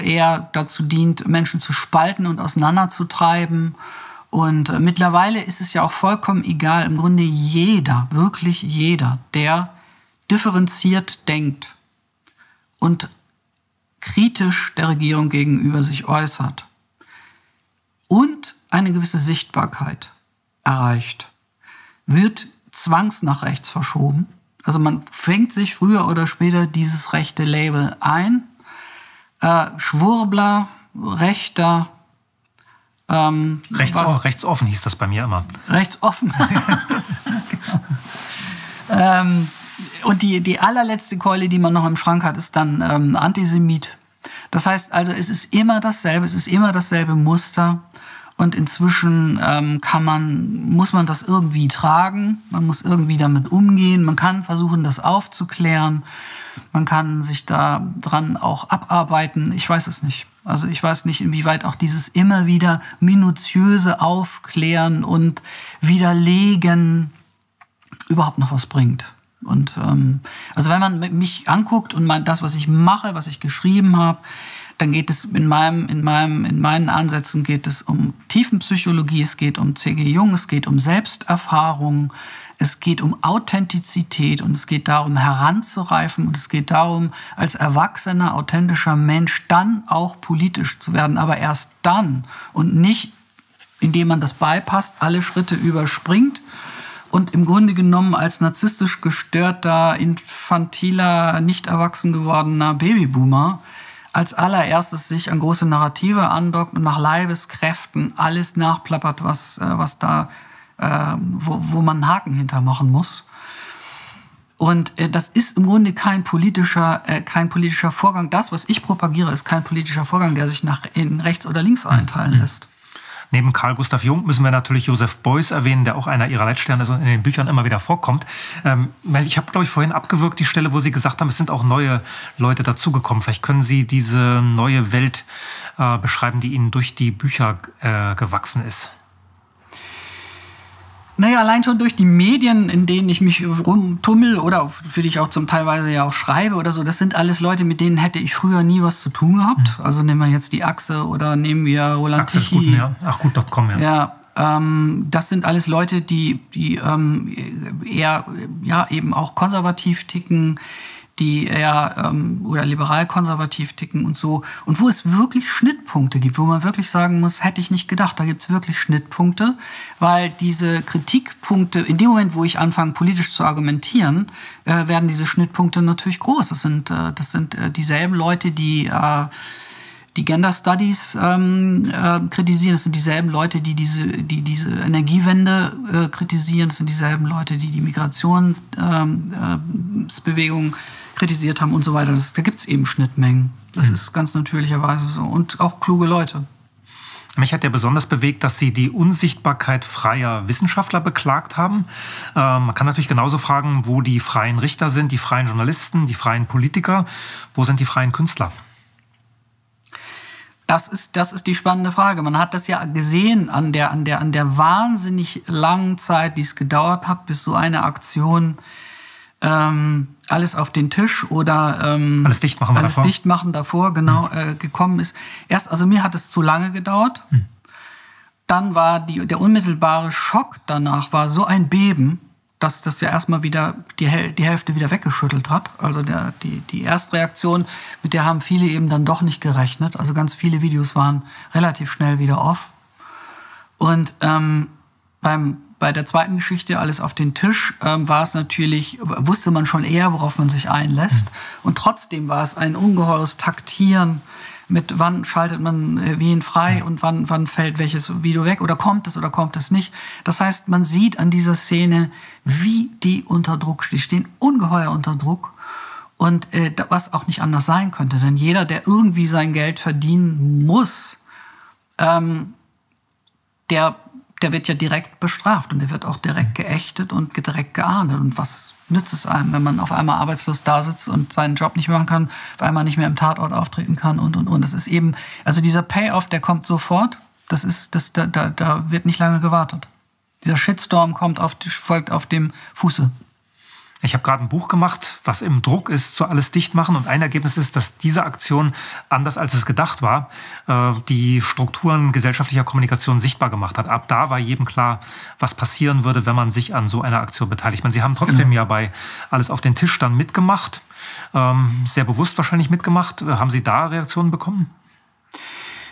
eher dazu dient, Menschen zu spalten und auseinanderzutreiben. Und äh, mittlerweile ist es ja auch vollkommen egal, im Grunde jeder, wirklich jeder, der differenziert denkt und kritisch der Regierung gegenüber sich äußert und eine gewisse Sichtbarkeit erreicht, wird zwangs nach rechts verschoben. Also man fängt sich früher oder später dieses rechte Label ein. Äh, Schwurbler, Rechter. Ähm, Rechts, rechtsoffen hieß das bei mir immer. Rechtsoffen. [LAUGHS] [LAUGHS] ähm, und die, die allerletzte Keule, die man noch im Schrank hat, ist dann ähm, Antisemit. Das heißt also, es ist immer dasselbe, es ist immer dasselbe Muster. Und inzwischen ähm, kann man, muss man das irgendwie tragen, man muss irgendwie damit umgehen, man kann versuchen, das aufzuklären, man kann sich da dran auch abarbeiten. Ich weiß es nicht. Also ich weiß nicht, inwieweit auch dieses immer wieder minutiöse Aufklären und Widerlegen überhaupt noch was bringt. Und ähm, also wenn man mich anguckt und mein, das, was ich mache, was ich geschrieben habe, dann geht es in meinem, in meinem, in meinen Ansätzen geht es um Tiefenpsychologie, es geht um C.G. Jung, es geht um Selbsterfahrung, es geht um Authentizität und es geht darum, heranzureifen und es geht darum, als erwachsener, authentischer Mensch dann auch politisch zu werden, aber erst dann und nicht, indem man das beipasst, alle Schritte überspringt und im Grunde genommen als narzisstisch gestörter, infantiler, nicht erwachsen gewordener Babyboomer als allererstes sich an große Narrative andockt und nach Leibeskräften alles nachplappert, was, äh, was da, äh, wo, wo man einen Haken hintermachen muss. Und äh, das ist im Grunde kein politischer, äh, kein politischer Vorgang. Das, was ich propagiere, ist kein politischer Vorgang, der sich nach in rechts oder links einteilen mhm. lässt. Neben Karl Gustav Jung müssen wir natürlich Josef Beuys erwähnen, der auch einer ihrer Leitsterne ist und in den Büchern immer wieder vorkommt. Ähm, ich habe, glaube ich, vorhin abgewürgt die Stelle, wo Sie gesagt haben, es sind auch neue Leute dazugekommen. Vielleicht können Sie diese neue Welt äh, beschreiben, die Ihnen durch die Bücher äh, gewachsen ist. Naja, allein schon durch die Medien, in denen ich mich rumtummel oder für die ich auch zum Teilweise ja auch schreibe oder so, das sind alles Leute, mit denen hätte ich früher nie was zu tun gehabt. Mhm. Also nehmen wir jetzt die Achse oder nehmen wir Roland Achse Tichy. Ist gut, ja. Ach gut.com, ja. Ja, ähm, das sind alles Leute, die, die ähm, eher ja eben auch konservativ ticken, die eher ähm, oder liberal-konservativ ticken und so. Und wo es wirklich Schnittpunkte gibt, wo man wirklich sagen muss, hätte ich nicht gedacht, da gibt es wirklich Schnittpunkte, weil diese Kritikpunkte, in dem Moment, wo ich anfange, politisch zu argumentieren, äh, werden diese Schnittpunkte natürlich groß. Das sind, äh, das sind äh, dieselben Leute, die äh, die Gender Studies ähm, äh, kritisieren. Das sind dieselben Leute, die diese, die diese Energiewende äh, kritisieren. Das sind dieselben Leute, die die Migrationsbewegung ähm, äh, kritisiert haben und so weiter. Das, da gibt es eben Schnittmengen. Das mhm. ist ganz natürlicherweise so. Und auch kluge Leute. Mich hat ja besonders bewegt, dass Sie die Unsichtbarkeit freier Wissenschaftler beklagt haben. Äh, man kann natürlich genauso fragen, wo die freien Richter sind, die freien Journalisten, die freien Politiker. Wo sind die freien Künstler? Das ist, das ist die spannende Frage. Man hat das ja gesehen an der, an der, an der wahnsinnig langen Zeit, die es gedauert hat, bis so eine Aktion ähm, alles auf den Tisch oder ähm, alles dicht machen, alles davor. dicht machen davor genau hm. äh, gekommen ist. Erst, also mir hat es zu lange gedauert. Hm. Dann war die, der unmittelbare Schock danach war so ein Beben, dass das ja erstmal wieder die, die Hälfte wieder weggeschüttelt hat. Also der, die, die Erstreaktion, mit der haben viele eben dann doch nicht gerechnet. Also ganz viele Videos waren relativ schnell wieder off. Und ähm, beim, bei der zweiten Geschichte, alles auf den Tisch, ähm, war es natürlich, wusste man schon eher, worauf man sich einlässt. Mhm. Und trotzdem war es ein ungeheures Taktieren mit wann schaltet man äh, wen frei und wann, wann fällt welches Video weg oder kommt es oder kommt es nicht. Das heißt, man sieht an dieser Szene, wie die unter Druck stehen. Die stehen ungeheuer unter Druck. Und äh, was auch nicht anders sein könnte, denn jeder, der irgendwie sein Geld verdienen muss, ähm, der, der wird ja direkt bestraft und der wird auch direkt geächtet und direkt geahndet. Und was nützt es einem, wenn man auf einmal arbeitslos da sitzt und seinen Job nicht machen kann, auf einmal nicht mehr im Tatort auftreten kann und und und. Das ist eben, also dieser Payoff, der kommt sofort. Das ist, das, da, da, da wird nicht lange gewartet. Dieser Shitstorm kommt auf, folgt auf dem Fuße. Ich habe gerade ein Buch gemacht, was im Druck ist, zu alles dicht machen. Und ein Ergebnis ist, dass diese Aktion, anders als es gedacht war, äh, die Strukturen gesellschaftlicher Kommunikation sichtbar gemacht hat. Ab da war jedem klar, was passieren würde, wenn man sich an so einer Aktion beteiligt. Man, Sie haben trotzdem ja bei alles auf den Tisch dann mitgemacht, ähm, sehr bewusst wahrscheinlich mitgemacht. Haben Sie da Reaktionen bekommen?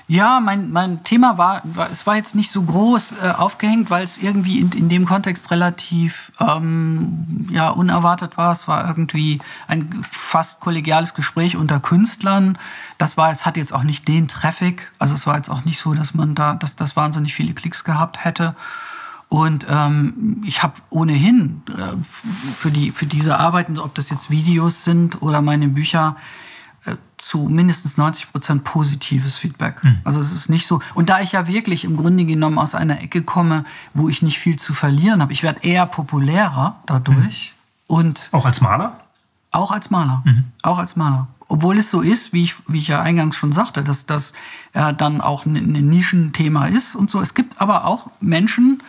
Ja, mein, mein Thema war, war, es war jetzt nicht so groß äh, aufgehängt, weil es irgendwie in, in dem Kontext relativ ähm, ja, unerwartet war. Es war irgendwie ein fast kollegiales Gespräch unter Künstlern. Das war, es hat jetzt auch nicht den Traffic. Also es war jetzt auch nicht so, dass man da, dass das wahnsinnig viele Klicks gehabt hätte. Und ähm, ich habe ohnehin äh, für, die, für diese Arbeiten, ob das jetzt Videos sind oder meine Bücher, zu mindestens 90 Prozent positives Feedback. Mhm. Also es ist nicht so. Und da ich ja wirklich im Grunde genommen aus einer Ecke komme, wo ich nicht viel zu verlieren habe, ich werde eher populärer dadurch. Mhm. Und auch als Maler? Auch als Maler. Mhm. Auch als Maler. Obwohl es so ist, wie ich, wie ich ja eingangs schon sagte, dass das äh, dann auch ein, ein Nischenthema ist und so. Es gibt aber auch Menschen,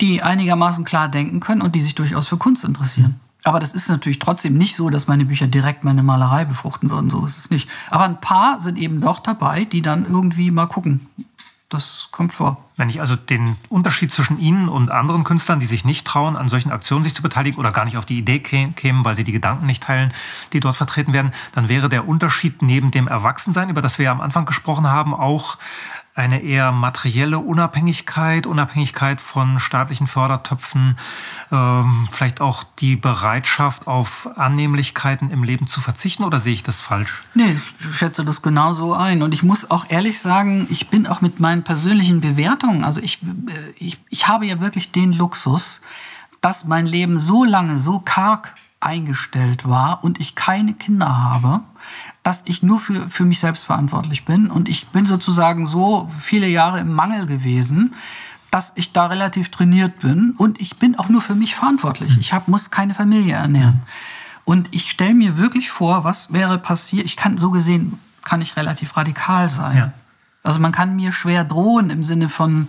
die einigermaßen klar denken können und die sich durchaus für Kunst interessieren. Aber das ist natürlich trotzdem nicht so, dass meine Bücher direkt meine Malerei befruchten würden. So ist es nicht. Aber ein paar sind eben doch dabei, die dann irgendwie mal gucken. Das kommt vor. Wenn ich also den Unterschied zwischen Ihnen und anderen Künstlern, die sich nicht trauen, an solchen Aktionen sich zu beteiligen oder gar nicht auf die Idee kämen, weil sie die Gedanken nicht teilen, die dort vertreten werden, dann wäre der Unterschied neben dem Erwachsensein, über das wir ja am Anfang gesprochen haben, auch eine eher materielle Unabhängigkeit, Unabhängigkeit von staatlichen Fördertöpfen, ähm, vielleicht auch die Bereitschaft auf Annehmlichkeiten im Leben zu verzichten oder sehe ich das falsch? Nee, ich schätze das genauso ein. Und ich muss auch ehrlich sagen, ich bin auch mit meinen persönlichen Bewertungen, also ich, äh, ich, ich habe ja wirklich den Luxus, dass mein Leben so lange, so karg eingestellt war und ich keine Kinder habe, dass ich nur für, für mich selbst verantwortlich bin. Und ich bin sozusagen so viele Jahre im Mangel gewesen, dass ich da relativ trainiert bin. Und ich bin auch nur für mich verantwortlich. Ich hab, muss keine Familie ernähren. Und ich stelle mir wirklich vor, was wäre passiert. Ich kann so gesehen, kann ich relativ radikal sein. Ja. Also man kann mir schwer drohen im Sinne von,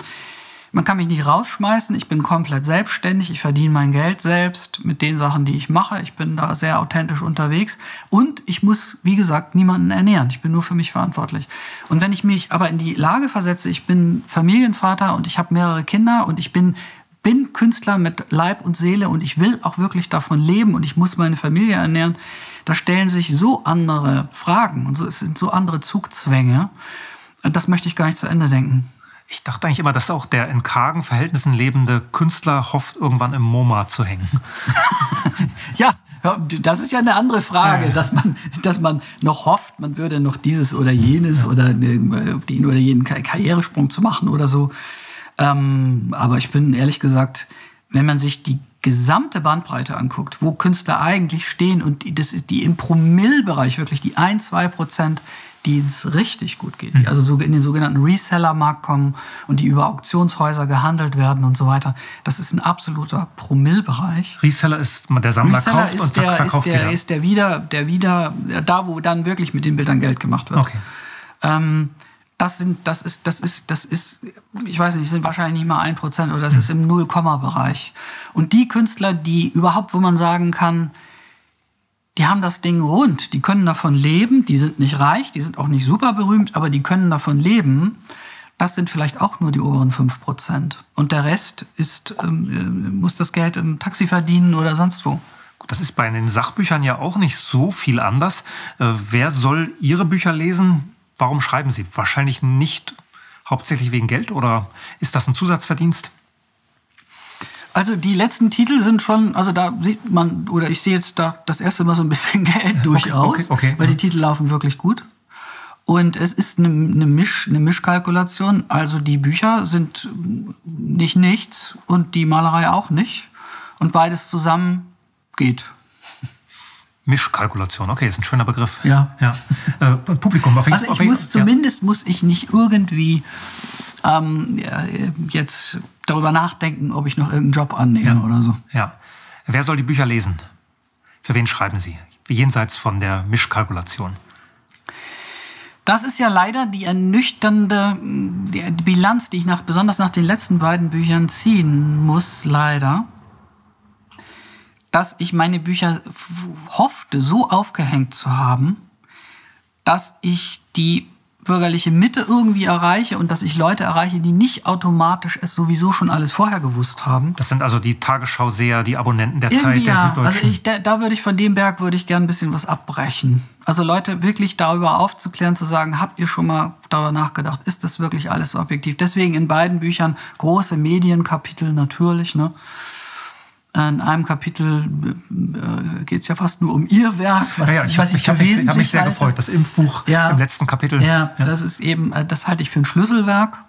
man kann mich nicht rausschmeißen. Ich bin komplett selbstständig. Ich verdiene mein Geld selbst mit den Sachen, die ich mache. Ich bin da sehr authentisch unterwegs. Und ich muss, wie gesagt, niemanden ernähren. Ich bin nur für mich verantwortlich. Und wenn ich mich aber in die Lage versetze, ich bin Familienvater und ich habe mehrere Kinder und ich bin bin Künstler mit Leib und Seele und ich will auch wirklich davon leben und ich muss meine Familie ernähren, da stellen sich so andere Fragen und so, es sind so andere Zugzwänge. Das möchte ich gar nicht zu Ende denken. Ich dachte eigentlich immer, dass auch der in kargen Verhältnissen lebende Künstler hofft, irgendwann im MoMA zu hängen. [LAUGHS] ja, das ist ja eine andere Frage, ja. dass man, dass man noch hofft, man würde noch dieses oder jenes ja. oder den oder jeden Karrieresprung zu machen oder so. Ähm, aber ich bin ehrlich gesagt, wenn man sich die gesamte Bandbreite anguckt, wo Künstler eigentlich stehen und die, das, die im Promillbereich wirklich die ein, zwei Prozent die es richtig gut geht, die mhm. also so in den sogenannten Reseller-Markt kommen und die über Auktionshäuser gehandelt werden und so weiter. Das ist ein absoluter Promillbereich. Reseller ist der Sammler Reseller kauft und der, verkauft ist der, wieder. ist der wieder, der wieder, da wo dann wirklich mit den Bildern Geld gemacht wird. Okay. Ähm, das sind, das ist, das ist, das ist, ich weiß nicht, sind wahrscheinlich nicht mal ein Prozent oder das mhm. ist im Null-Komma-Bereich. Und die Künstler, die überhaupt, wo man sagen kann, die haben das Ding rund, die können davon leben, die sind nicht reich, die sind auch nicht super berühmt, aber die können davon leben. Das sind vielleicht auch nur die oberen 5%. Und der Rest ist, ähm, äh, muss das Geld im Taxi verdienen oder sonst wo. Das ist bei den Sachbüchern ja auch nicht so viel anders. Äh, wer soll Ihre Bücher lesen? Warum schreiben Sie? Wahrscheinlich nicht hauptsächlich wegen Geld oder ist das ein Zusatzverdienst? Also die letzten Titel sind schon, also da sieht man, oder ich sehe jetzt da das erste Mal so ein bisschen [LAUGHS] Geld durchaus, okay, okay, okay. weil die Titel laufen wirklich gut. Und es ist eine, eine, Misch, eine Mischkalkulation. Also die Bücher sind nicht nichts und die Malerei auch nicht. Und beides zusammen geht. Mischkalkulation, okay, ist ein schöner Begriff. Ja. ja. Äh, Publikum, auf Also ich muss, ja. zumindest muss ich nicht irgendwie ähm, jetzt darüber nachdenken, ob ich noch irgendeinen Job annehme ja. oder so. Ja. Wer soll die Bücher lesen? Für wen schreiben Sie? Jenseits von der Mischkalkulation. Das ist ja leider die ernüchternde Bilanz, die ich nach, besonders nach den letzten beiden Büchern ziehen muss, leider. Dass ich meine Bücher hoffte, so aufgehängt zu haben, dass ich die bürgerliche Mitte irgendwie erreiche und dass ich Leute erreiche, die nicht automatisch es sowieso schon alles vorher gewusst haben. Das sind also die Tagesschau-Seher, die Abonnenten der irgendwie Zeit, der ja. Also ich, da, da würde ich von dem Berg würde ich gern ein bisschen was abbrechen. Also Leute wirklich darüber aufzuklären, zu sagen, habt ihr schon mal darüber nachgedacht, ist das wirklich alles so objektiv? Deswegen in beiden Büchern große Medienkapitel natürlich, ne? In einem Kapitel äh, geht es ja fast nur um ihr Werk, was, ja, ja, ich, was ich, ich habe mich, hab mich, sehr halte. gefreut, das Impfbuch ja, im letzten Kapitel. Ja, ja, das ist eben, äh, das halte ich für ein Schlüsselwerk.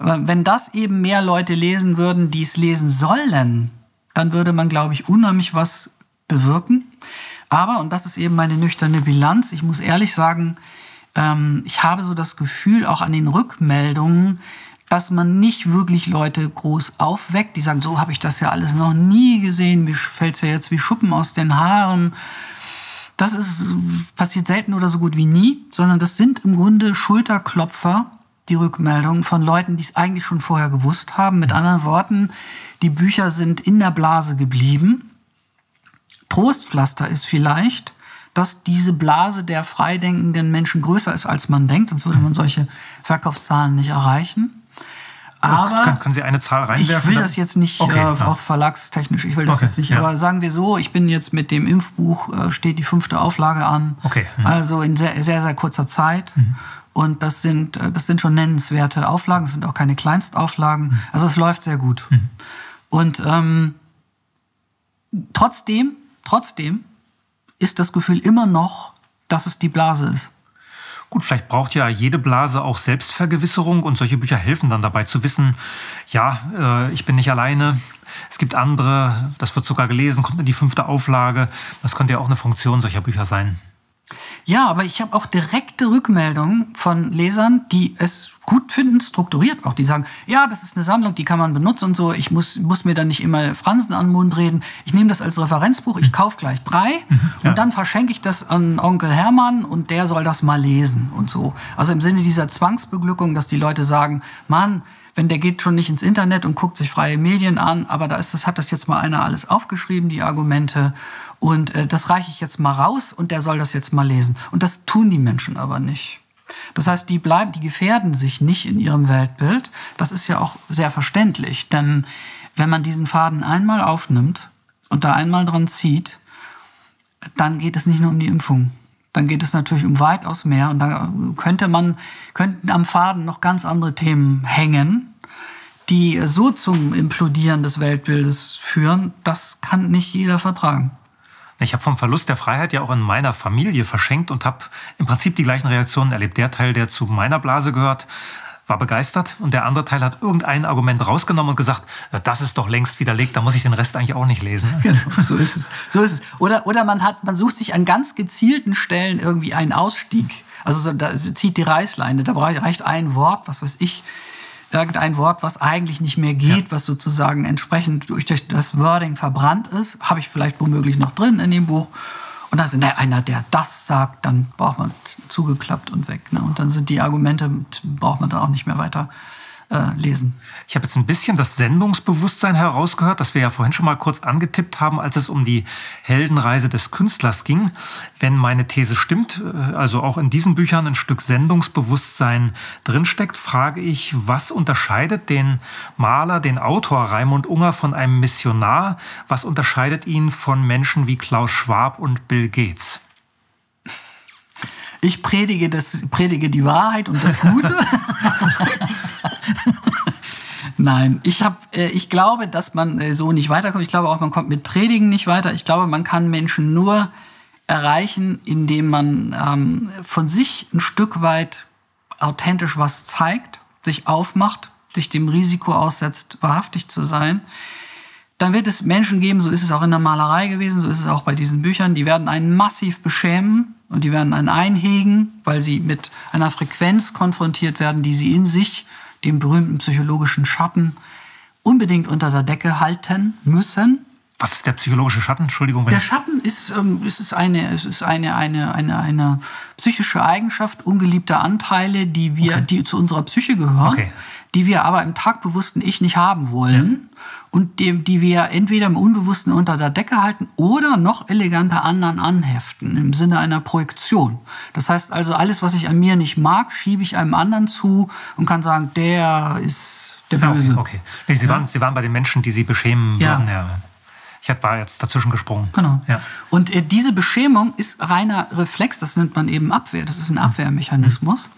Wenn das eben mehr Leute lesen würden, die es lesen sollen, dann würde man, glaube ich, unheimlich was bewirken. Aber, und das ist eben meine nüchterne Bilanz, ich muss ehrlich sagen, ähm, ich habe so das Gefühl, auch an den Rückmeldungen, dass man nicht wirklich Leute groß aufweckt, die sagen, so habe ich das ja alles noch nie gesehen, mir fällt es ja jetzt wie Schuppen aus den Haaren. Das ist, passiert selten oder so gut wie nie, sondern das sind im Grunde Schulterklopfer, die Rückmeldungen von Leuten, die es eigentlich schon vorher gewusst haben. Mit anderen Worten, die Bücher sind in der Blase geblieben. Trostpflaster ist vielleicht, dass diese Blase der freidenkenden Menschen größer ist, als man denkt, sonst würde man solche Verkaufszahlen nicht erreichen. Aber Kann, können Sie eine Zahl reinwerfen? Ich will das jetzt nicht, okay, äh, auch verlagstechnisch, ich will das okay, jetzt nicht. Ja. Aber sagen wir so, ich bin jetzt mit dem Impfbuch, äh, steht die fünfte Auflage an. Okay. Mhm. Also in sehr, sehr, sehr kurzer Zeit. Mhm. Und das sind, äh, das sind schon nennenswerte Auflagen, das sind auch keine Kleinstauflagen. Mhm. Also es läuft sehr gut. Mhm. Und ähm, trotzdem, trotzdem ist das Gefühl immer noch, dass es die Blase ist. Gut, vielleicht braucht ja jede Blase auch Selbstvergewisserung und solche Bücher helfen dann dabei zu wissen, ja, äh, ich bin nicht alleine, es gibt andere, das wird sogar gelesen, kommt in die fünfte Auflage. Das könnte ja auch eine Funktion solcher Bücher sein. Ja, aber ich habe auch direkte Rückmeldungen von Lesern, die es gut finden, strukturiert auch. Die sagen, ja, das ist eine Sammlung, die kann man benutzen und so. Ich muss, muss mir da nicht immer Fransen an den Mund reden. Ich nehme das als Referenzbuch, ich kaufe gleich drei mhm, ja. und dann verschenke ich das an Onkel Hermann und der soll das mal lesen und so. Also im Sinne dieser Zwangsbeglückung, dass die Leute sagen, Mann, wenn der geht schon nicht ins Internet und guckt sich freie Medien an, aber da ist das, hat das jetzt mal einer alles aufgeschrieben, die Argumente. Und äh, das reiche ich jetzt mal raus und der soll das jetzt mal lesen. Und das tun die Menschen aber nicht. Das heißt, die bleiben, die gefährden sich nicht in ihrem Weltbild. Das ist ja auch sehr verständlich, denn wenn man diesen Faden einmal aufnimmt und da einmal dran zieht, dann geht es nicht nur um die Impfung dann geht es natürlich um weitaus mehr. Und da könnte man, könnten am Faden noch ganz andere Themen hängen, die so zum Implodieren des Weltbildes führen. Das kann nicht jeder vertragen. Ich habe vom Verlust der Freiheit ja auch in meiner Familie verschenkt und habe im Prinzip die gleichen Reaktionen erlebt. Der Teil, der zu meiner Blase gehört, war begeistert und der andere Teil hat irgendein Argument rausgenommen und gesagt, das ist doch längst widerlegt, da muss ich den Rest eigentlich auch nicht lesen. [LAUGHS] Genau, so ist es. So ist es. Oder, oder man hat, man sucht sich an ganz gezielten Stellen irgendwie einen Ausstieg. Also da zieht die Reißleine, da reicht ein Wort, was weiß ich, irgendein Wort, was eigentlich nicht mehr geht, ja. was sozusagen entsprechend durch das Wording verbrannt ist, habe ich vielleicht womöglich noch drin in dem Buch. Und da ist einer, der das sagt, dann braucht man zugeklappt und weg. Ne? Und dann sind die Argumente, braucht man da auch nicht mehr weiter äh, lesen. Ich habe jetzt ein bisschen das Sendungsbewusstsein herausgehört, das wir ja vorhin schon mal kurz angetippt haben, als es um die Heldenreise des Künstlers ging. Wenn meine These stimmt, äh, also auch in diesen Büchern ein Stück Sendungsbewusstsein drinsteckt, frage ich, was unterscheidet den Maler, den Autor Raimund Unger von einem Missionar? Was unterscheidet ihn von Menschen wie Klaus Schwab und Bill Gates? Ich predige, das, predige die Wahrheit und das Gute. [LAUGHS] Nein, ich, hab, äh, ich glaube, dass man äh, so nicht weiterkommt. Ich glaube auch, man kommt mit Predigen nicht weiter. Ich glaube, man kann Menschen nur erreichen, indem man ähm, von sich ein Stück weit authentisch was zeigt, sich aufmacht, sich dem Risiko aussetzt, wahrhaftig zu sein. dann wird es Menschen geben, so ist es auch in der Malerei gewesen, so ist es auch bei diesen Büchern, die werden einen massiv beschämen und die werden einen einhegen, weil sie mit einer Frequenz konfrontiert werden, die sie in sich, dem berühmten psychologischen Schatten, unbedingt unter der Decke halten müssen. Was ist der psychologische Schatten? Entschuldigung. der Schatten ist, ähm, es ist, eine, es ist eine, eine, eine, eine psychische Eigenschaft ungeliebter Anteile, die wir, okay. die zu unserer Psyche gehören, okay. die wir aber im tagbewussten Ich nicht haben wollen ja. Und die, die wir entweder im Unbewussten unter der Decke halten oder noch eleganter anderen anheften im Sinne einer Projektion. Das heißt also, alles, was ich an mir nicht mag, schiebe ich einem anderen zu und kann sagen, der ist der Böse. Okay, okay. Nee, Sie, ja. waren, Sie waren bei den Menschen, die Sie beschämen ja. würden. Ja. Ich war jetzt dazwischen gesprungen. Genau. Ja. Und äh, diese Beschämung ist reiner Reflex, das nennt man eben Abwehr, das ist ein Abwehrmechanismus. Mhm.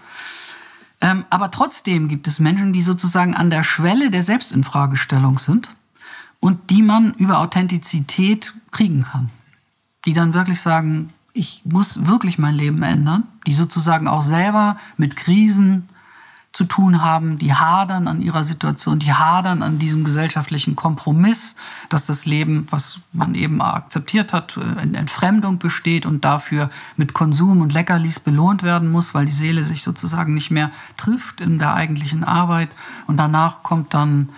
Ähm, aber trotzdem gibt es Menschen, die sozusagen an der Schwelle der Selbstinfragestellung sind und die man über Authentizität kriegen kann. Die dann wirklich sagen, ich muss wirklich mein Leben ändern, die sozusagen auch selber mit Krisen, zu tun haben, die hadern an ihrer Situation, die hadern an diesem gesellschaftlichen Kompromiss, dass das Leben, was man eben akzeptiert hat, äh, in Entfremdung besteht und dafür mit Konsum und Leckerlis belohnt werden muss, weil die Seele sich sozusagen nicht mehr trifft in der eigentlichen Arbeit. Und danach kommt dann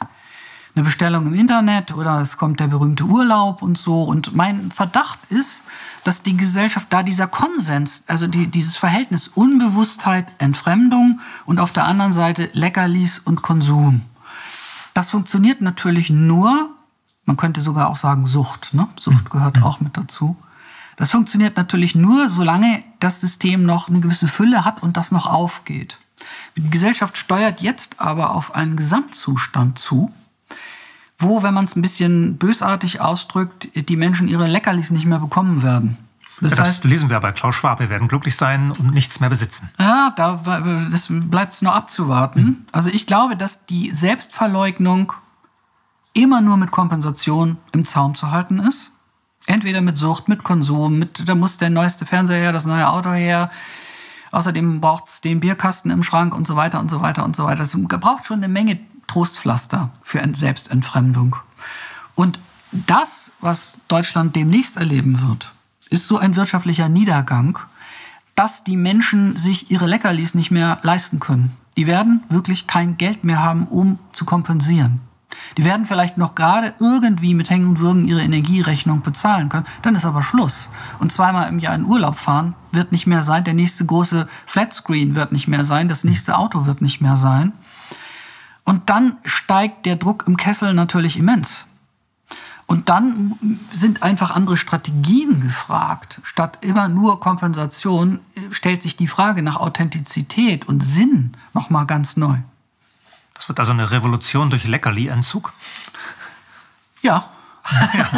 eine Bestellung im Internet oder es kommt der berühmte Urlaub und so. Und mein Verdacht ist, dass die Gesellschaft da dieser Konsens, also die, dieses Verhältnis Unbewusstheit, Entfremdung und auf der anderen Seite Leckerlis und Konsum. Das funktioniert natürlich nur, man könnte sogar auch sagen Sucht. Ne? Sucht gehört mhm. auch mit dazu. Das funktioniert natürlich nur, solange das System noch eine gewisse Fülle hat und das noch aufgeht. Die Gesellschaft steuert jetzt aber auf einen Gesamtzustand zu, wo, wenn man es ein bisschen bösartig ausdrückt, die Menschen ihre Leckerlis nicht mehr bekommen werden. Das, ja, das heißt, lesen wir bei Klaus Schwab. Wir werden glücklich sein und nichts mehr besitzen. Ja, da das bleibt es noch abzuwarten. Mhm. Also ich glaube, dass die Selbstverleugnung immer nur mit Kompensation im Zaum zu halten ist. Entweder mit Sucht, mit Konsum, mit da muss der neueste Fernseher her, das neue Auto her. Außerdem braucht es den Bierkasten im Schrank und so weiter und so weiter und so weiter. Es braucht schon eine Menge Trostpflaster für Selbstentfremdung. Und das, was Deutschland demnächst erleben wird, ist so ein wirtschaftlicher Niedergang, dass die Menschen sich ihre Leckerlis nicht mehr leisten können. Die werden wirklich kein Geld mehr haben, um zu kompensieren. Die werden vielleicht noch gerade irgendwie mit Hängen und Würgen ihre Energierechnung bezahlen können. Dann ist aber Schluss. Und zweimal im Jahr in Urlaub fahren wird nicht mehr sein. Der nächste große Flatscreen wird nicht mehr sein. Das nächste Auto wird nicht mehr sein. Und dann steigt der Druck im Kessel natürlich immens. Und dann sind einfach andere Strategien gefragt. Statt immer nur Kompensation stellt sich die Frage nach Authentizität und Sinn nochmal ganz neu. Das wird also eine Revolution durch Leckerli-Entzug? Ja. ja.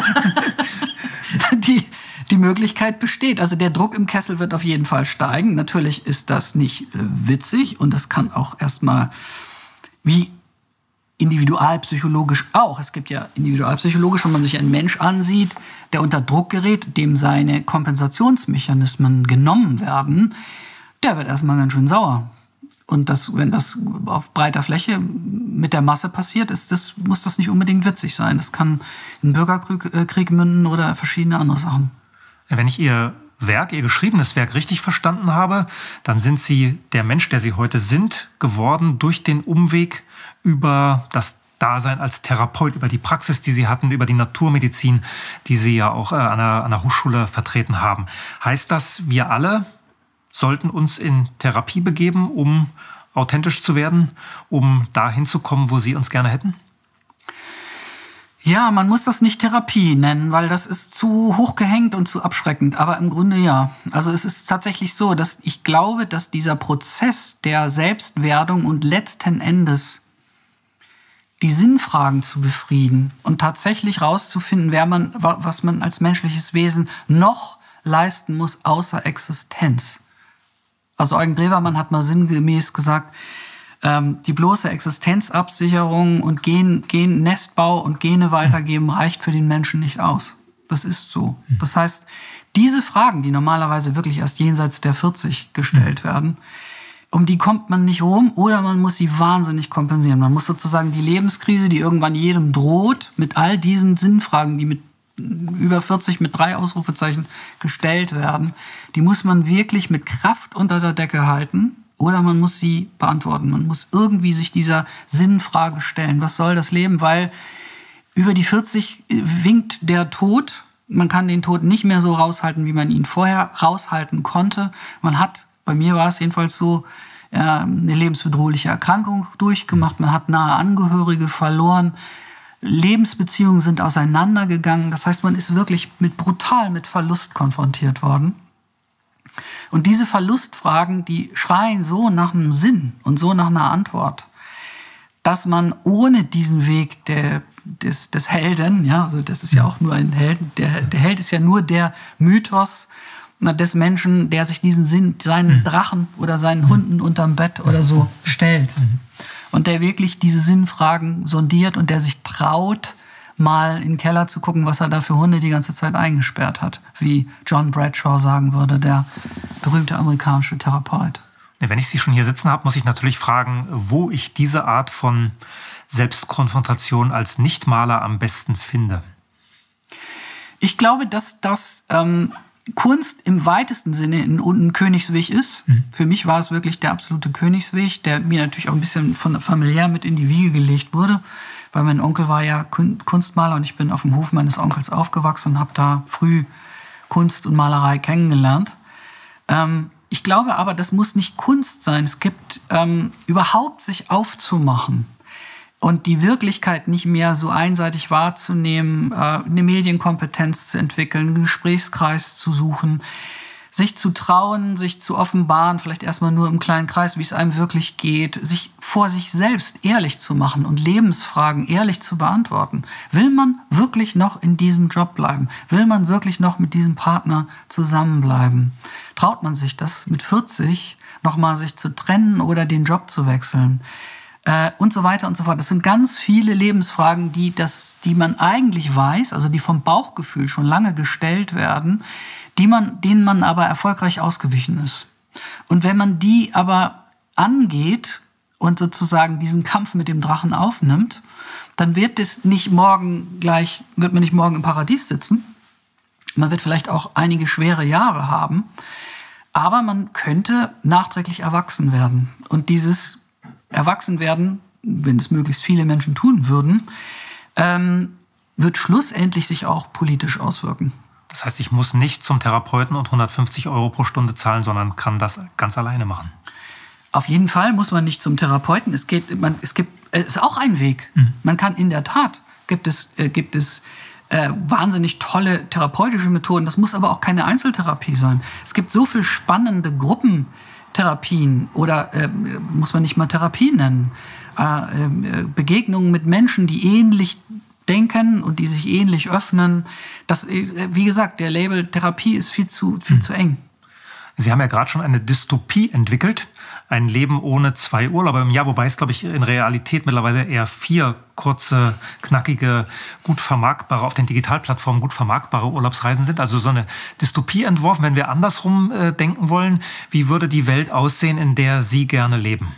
[LAUGHS] die, die Möglichkeit besteht. Also der Druck im Kessel wird auf jeden Fall steigen. Natürlich ist das nicht äh, witzig und das kann auch erstmal wie individualpsychologisch auch. Es gibt ja individualpsychologisch, wenn man sich einen Mensch ansieht, der unter Druck gerät, dem seine Kompensationsmechanismen genommen werden, der wird erstmal ganz schön sauer. Und das, wenn das auf breiter Fläche mit der Masse passiert, ist das, muss das nicht unbedingt witzig sein. Das kann in Bürgerkrieg äh, münden oder verschiedene andere Sachen. Wenn ich Ihr Werk, Ihr geschriebenes Werk richtig verstanden habe, dann sind Sie der Mensch, der Sie heute sind, geworden durch den Umweg über das Dasein als Therapeut, über die Praxis, die Sie hatten, über die Naturmedizin, die Sie ja auch äh, an, der, an der Hochschule vertreten haben. Heißt das, wir alle sollten uns in Therapie begeben, um authentisch zu werden, um dahin zu kommen, wo Sie uns gerne hätten? Ja, man muss das nicht Therapie nennen, weil das ist zu hochgehängt und zu abschreckend. Aber im Grunde ja. Also es ist tatsächlich so, dass ich glaube, dass dieser Prozess der Selbstwerdung und letzten Endes die Sinnfragen zu befrieden und tatsächlich rauszufinden, wer man, was man als menschliches Wesen noch leisten muss außer Existenz. Also Eugen Brewermann hat mal sinngemäß gesagt, ähm, die bloße Existenzabsicherung und Gen, Gen, Nestbau und Gene weitergeben reicht für den Menschen nicht aus. Das ist so. Hm. Das heißt, diese Fragen, die normalerweise wirklich erst jenseits der 40 gestellt hm. werden, um die kommt man nicht rum oder man muss sie wahnsinnig kompensieren. Man muss sozusagen die Lebenskrise, die irgendwann jedem droht, mit all diesen Sinnfragen, die mit über 40 mit drei Ausrufezeichen gestellt werden, die muss man wirklich mit Kraft unter der Decke halten oder man muss sie beantworten. Man muss irgendwie sich dieser Sinnfrage stellen. Was soll das Leben? Weil über die 40 winkt der Tod. Man kann den Tod nicht mehr so raushalten, wie man ihn vorher raushalten konnte. Man hat bei mir war es jedenfalls so, äh, eine lebensbedrohliche Erkrankung durchgemacht, man hat nahe Angehörige verloren, Lebensbeziehungen sind auseinandergegangen. Das heißt, man ist wirklich mit brutal mit Verlust konfrontiert worden. Und diese Verlustfragen, die schreien so nach einem Sinn und so nach einer Antwort, dass man ohne diesen Weg der, des, des Helden, ja, also das ist ja auch nur ein Helden, der, der Held ist ja nur der Mythos des Menschen, der sich diesen Sinn, seinen mhm. Drachen oder seinen mhm. Hunden unterm Bett oder so stellt. Mhm. Und der wirklich diese Sinnfragen sondiert und der sich traut, mal in den Keller zu gucken, was er da für Hunde die ganze Zeit eingesperrt hat. Wie John Bradshaw sagen würde, der berühmte amerikanische Therapeut. Wenn ich Sie schon hier sitzen habe, muss ich natürlich fragen, wo ich diese Art von Selbstkonfrontation als Nichtmaler am besten finde. Ich glaube, dass das ähm, Kunst im weitesten Sinne ein, Königsweg ist. Mhm. Für mich war es wirklich der absolute Königsweg, der mir natürlich auch ein bisschen von familiär mit in die Wiege gelegt wurde, weil mein Onkel war ja Kunstmaler und ich bin auf dem Hof meines Onkels aufgewachsen und habe da früh Kunst und Malerei kennengelernt. Ähm, ich glaube aber, das muss nicht Kunst sein. Es gibt ähm, überhaupt sich aufzumachen und die Wirklichkeit nicht mehr so einseitig wahrzunehmen, äh, eine Medienkompetenz zu entwickeln, einen Gesprächskreis zu suchen, sich zu trauen, sich zu offenbaren, vielleicht erstmal nur im kleinen Kreis, wie es einem wirklich geht, sich vor sich selbst ehrlich zu machen und Lebensfragen ehrlich zu beantworten. Will man wirklich noch in diesem Job bleiben? Will man wirklich noch mit diesem Partner zusammenbleiben? Traut man sich das mit 40 nochmal sich zu trennen oder den Job zu wechseln? äh, und so weiter und so fort. Das sind ganz viele Lebensfragen, die, das, die man eigentlich weiß, also die vom Bauchgefühl schon lange gestellt werden, die man, denen man aber erfolgreich ausgewichen ist. Und wenn man die aber angeht und sozusagen diesen Kampf mit dem Drachen aufnimmt, dann wird es nicht morgen gleich, wird man nicht morgen im Paradies sitzen. Man wird vielleicht auch einige schwere Jahre haben. Aber man könnte nachträglich erwachsen werden. Und dieses erwachsen werden, wenn es möglichst viele Menschen tun würden, ähm, wird schlussendlich sich auch politisch auswirken. Das heißt, ich muss nicht zum Therapeuten und 150 Euro pro Stunde zahlen, sondern kann das ganz alleine machen. Auf jeden Fall muss man nicht zum Therapeuten. Es geht, man, es gibt, es ist auch ein Weg. Mhm. Man kann in der Tat gibt es, äh, gibt es äh, wahnsinnig tolle therapeutische Methoden. Das muss aber auch keine Einzeltherapie sein. Es gibt so viel spannende Gruppen Therapien oder äh, muss man nicht mal Therapie nennen, äh, äh, Begegnungen mit Menschen, die ähnlich denken und die sich ähnlich öffnen. Das, äh, wie gesagt, der Label Therapie ist viel zu, viel hm. zu eng. Sie haben ja gerade schon eine Dystopie entwickelt, ein Leben ohne zwei Urlaube im Jahr, wobei es, glaube ich, in Realität mittlerweile eher vier kurze, knackige, gut vermarktbare, auf den Digitalplattformen gut vermarktbare Urlaubsreisen sind. Also so eine Dystopie entworfen, wenn wir andersrum äh, denken wollen, wie würde die Welt aussehen, in der Sie gerne leben?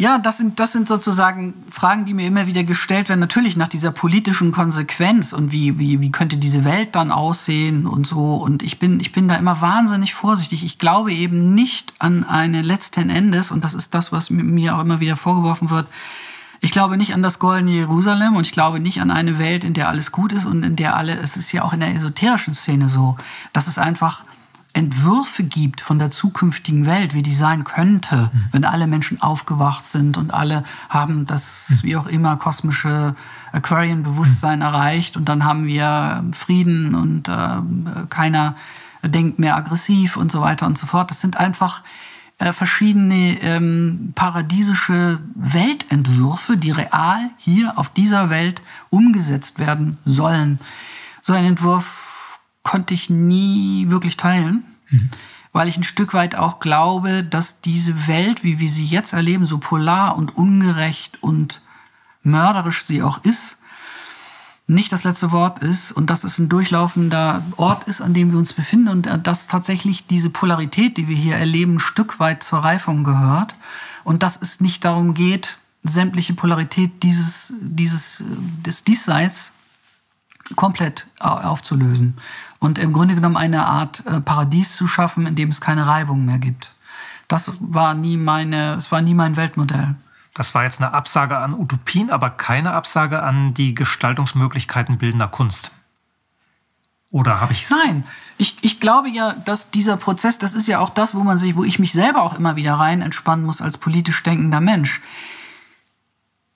Ja, das sind, das sind sozusagen Fragen, die mir immer wieder gestellt werden. Natürlich nach dieser politischen Konsequenz und wie, wie, wie könnte diese Welt dann aussehen und so. Und ich bin, ich bin da immer wahnsinnig vorsichtig. Ich glaube eben nicht an eine letzten Endes, und das ist das, was mir auch immer wieder vorgeworfen wird. Ich glaube nicht an das goldene Jerusalem und ich glaube nicht an eine Welt, in der alles gut ist und in der alle, es ist ja auch in der esoterischen Szene so, dass es einfach Entwürfe gibt von der zukünftigen Welt, wie die sein könnte, mhm. wenn alle Menschen aufgewacht sind und alle haben das, mhm. wie auch immer, kosmische Aquarian-Bewusstsein mhm. erreicht und dann haben wir Frieden und äh, keiner denkt mehr aggressiv und so weiter und so fort. Das sind einfach äh, verschiedene ähm, paradiesische Weltentwürfe, die real hier auf dieser Welt umgesetzt werden sollen. So ein Entwurf konnte ich nie wirklich teilen, mhm. weil ich ein Stück weit auch glaube, dass diese Welt, wie wir sie jetzt erleben, so polar und ungerecht und mörderisch sie auch ist, nicht das letzte Wort ist und dass es ein durchlaufender Ort ist, an dem wir uns befinden und äh, dass tatsächlich diese Polarität, die wir hier erleben, ein Stück weit zur Reifung gehört und dass es nicht darum geht, sämtliche Polarität dieses, dieses, des Diesseits komplett aufzulösen und im Grunde genommen eine Art äh, Paradies zu schaffen, in dem es keine Reibung mehr gibt. Das war nie meine, es war nie mein Weltmodell. Das war jetzt eine Absage an Utopien, aber keine Absage an die Gestaltungsmöglichkeiten bildender Kunst. Oder habe ich es? Nein, ich, ich glaube ja, dass dieser Prozess, das ist ja auch das, wo man sich, wo ich mich selber auch immer wieder rein entspannen muss als politisch denkender Mensch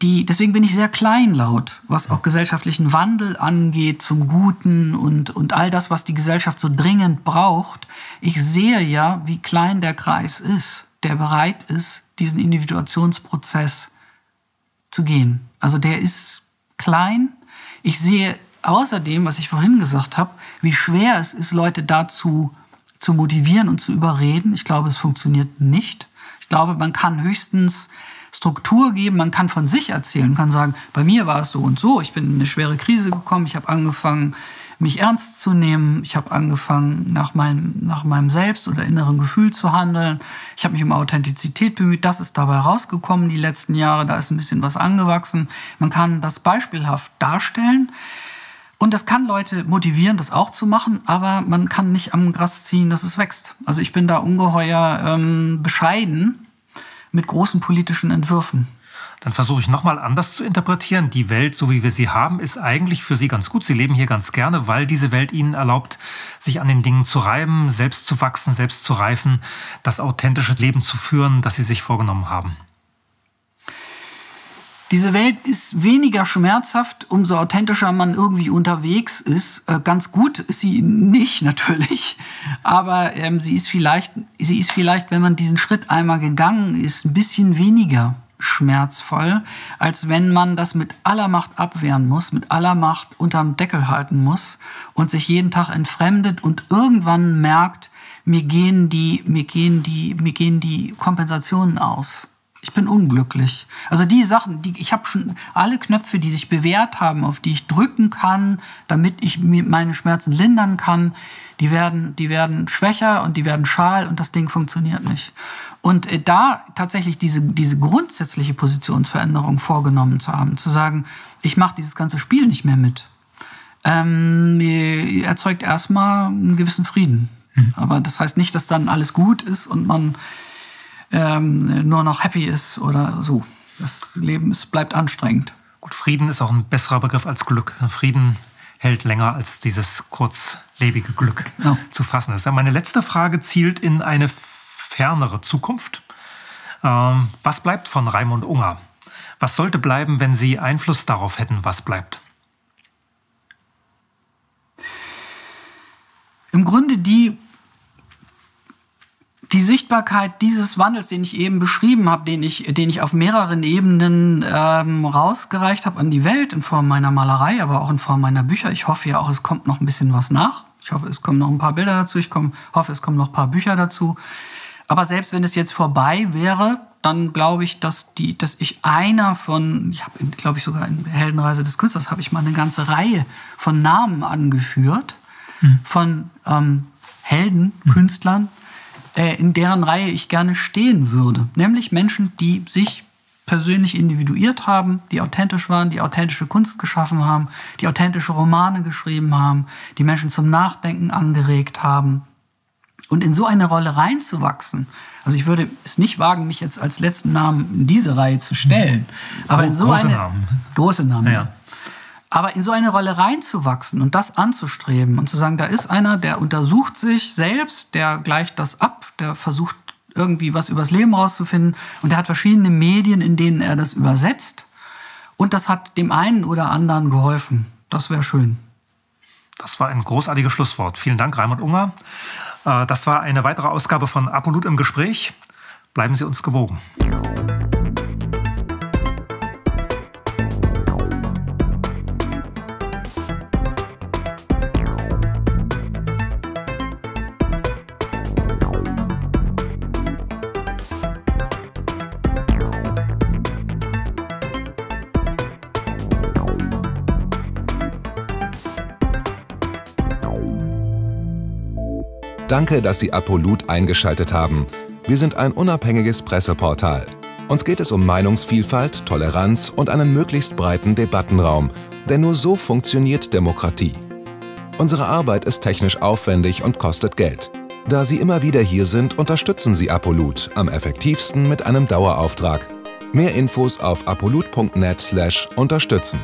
die, deswegen bin ich sehr kleinlaut, was auch gesellschaftlichen Wandel angeht, zum Guten und, und all das, was die Gesellschaft so dringend braucht. Ich sehe ja, wie klein der Kreis ist, der bereit ist, diesen Individuationsprozess zu gehen. Also der ist klein. Ich sehe außerdem, was ich vorhin gesagt habe, wie schwer es ist, Leute dazu zu motivieren und zu überreden. Ich glaube, es funktioniert nicht. Ich glaube, man kann höchstens Struktur geben. Man kann von sich erzählen, kann sagen, bei mir war es so und so, ich bin in eine schwere Krise gekommen, ich habe angefangen, mich ernst zu nehmen, ich habe angefangen, nach meinem, nach meinem Selbst oder inneren Gefühl zu handeln, ich habe mich um Authentizität bemüht, das ist dabei rausgekommen die letzten Jahre, da ist ein bisschen was angewachsen. Man kann das beispielhaft darstellen. Und das kann Leute motivieren, das auch zu machen, aber man kann nicht am Gras ziehen, dass es wächst. Also ich bin da ungeheuer ähm, bescheiden mit großen politischen Entwürfen. Dann versuche ich nochmal anders zu interpretieren. Die Welt, so wie wir sie haben, ist eigentlich für Sie ganz gut. Sie leben hier ganz gerne, weil diese Welt Ihnen erlaubt, sich an den Dingen zu reiben, selbst zu wachsen, selbst zu reifen, das authentische Leben zu führen, das Sie sich vorgenommen haben. Diese Welt ist weniger schmerzhaft, umso authentischer man irgendwie unterwegs ist. Äh, ganz gut ist sie nicht, [LAUGHS] natürlich. Aber ähm, sie ist vielleicht, sie ist vielleicht, wenn man diesen Schritt einmal gegangen ist, ein bisschen weniger schmerzvoll, als wenn man das mit aller Macht abwehren muss, mit aller Macht unterm Deckel halten muss und sich jeden Tag entfremdet und irgendwann merkt, mir gehen die, mir gehen die, mir gehen die Kompensationen aus. Ich bin unglücklich. Also die Sachen, die ich habe schon alle Knöpfe, die sich bewährt haben, auf die ich drücken kann, damit ich meine Schmerzen lindern kann, die werden, die werden schwächer und die werden schal und das Ding funktioniert nicht. Und äh, da tatsächlich diese, diese grundsätzliche Positionsveränderung vorgenommen zu haben, zu sagen, ich mache dieses ganze Spiel nicht mehr mit, ähm, erzeugt erstmal einen gewissen Frieden. Mhm. Aber das heißt nicht, dass dann alles gut ist und man ähm, nur noch happy ist oder so. Das Leben ist, bleibt anstrengend. Gut, Frieden ist auch ein besserer Begriff als Glück. Frieden hält länger als dieses kurzlebige Glück genau. zu fassen ist. Meine letzte Frage zielt in eine fernere Zukunft. Ähm, was bleibt von Raimund Unger? Was sollte bleiben, wenn Sie Einfluss darauf hätten, was bleibt? Im Grunde die die Sichtbarkeit dieses Wandels, den ich eben beschrieben habe, den ich, den ich auf mehreren Ebenen ähm, rausgereicht habe an die Welt, in Form meiner Malerei, aber auch in Form meiner Bücher. Ich hoffe ja auch, es kommt noch ein bisschen was nach. Ich hoffe, es kommen noch ein paar Bilder dazu. Ich komm, hoffe, es kommen noch ein paar Bücher dazu. Aber selbst wenn es jetzt vorbei wäre, dann glaube ich, dass, die, dass ich einer von, ich habe, glaube ich, sogar in Heldenreise des Künstlers habe ich mal eine ganze Reihe von Namen angeführt, hm. von ähm, Helden, hm. Künstlern, äh, in deren Reihe ich gerne stehen würde. Nämlich Menschen, die sich persönlich individuiert haben, die authentisch waren, die authentische Kunst geschaffen haben, die authentische Romane geschrieben haben, die Menschen zum Nachdenken angeregt haben. Und in so eine Rolle reinzuwachsen, also ich würde es nicht wagen, mich jetzt als letzten Namen in diese Reihe zu stellen, aber in so große eine Namen. große Namen. Ja. Aber in so eine Rolle reinzuwachsen und das anzustreben und zu sagen, da ist einer, der untersucht sich selbst, der gleicht das ab, der versucht irgendwie was übers Leben rauszufinden und der hat verschiedene Medien, in denen er das übersetzt und das hat dem einen oder anderen geholfen. Das wäre schön. Das war ein großartiges Schlusswort. Vielen Dank, Raimund Unger. Äh, das war eine weitere Ausgabe von Apolut im Gespräch. Bleiben Sie uns gewogen. Danke, dass Sie Apolut eingeschaltet haben. Wir sind ein unabhängiges Presseportal. Uns geht es um Meinungsvielfalt, Toleranz und einen möglichst breiten Debattenraum, denn nur so funktioniert Demokratie. Unsere Arbeit ist technisch aufwendig und kostet Geld. Da Sie immer wieder hier sind, unterstützen Sie Apolut am effektivsten mit einem Dauerauftrag. Mehr Infos auf apolut.net/unterstützen.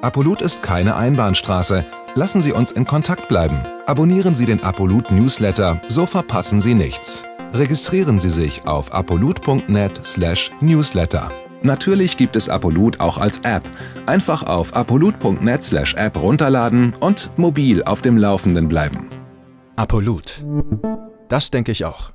Apolut ist keine Einbahnstraße. Lassen Sie uns in Kontakt bleiben. Abonnieren Sie den Apolut Newsletter, so verpassen Sie nichts. Registrieren Sie sich auf apolut.net/newsletter. Natürlich gibt es Apolut auch als App. Einfach auf apolut.net/app runterladen und mobil auf dem Laufenden bleiben. Apolut. Das denke ich auch.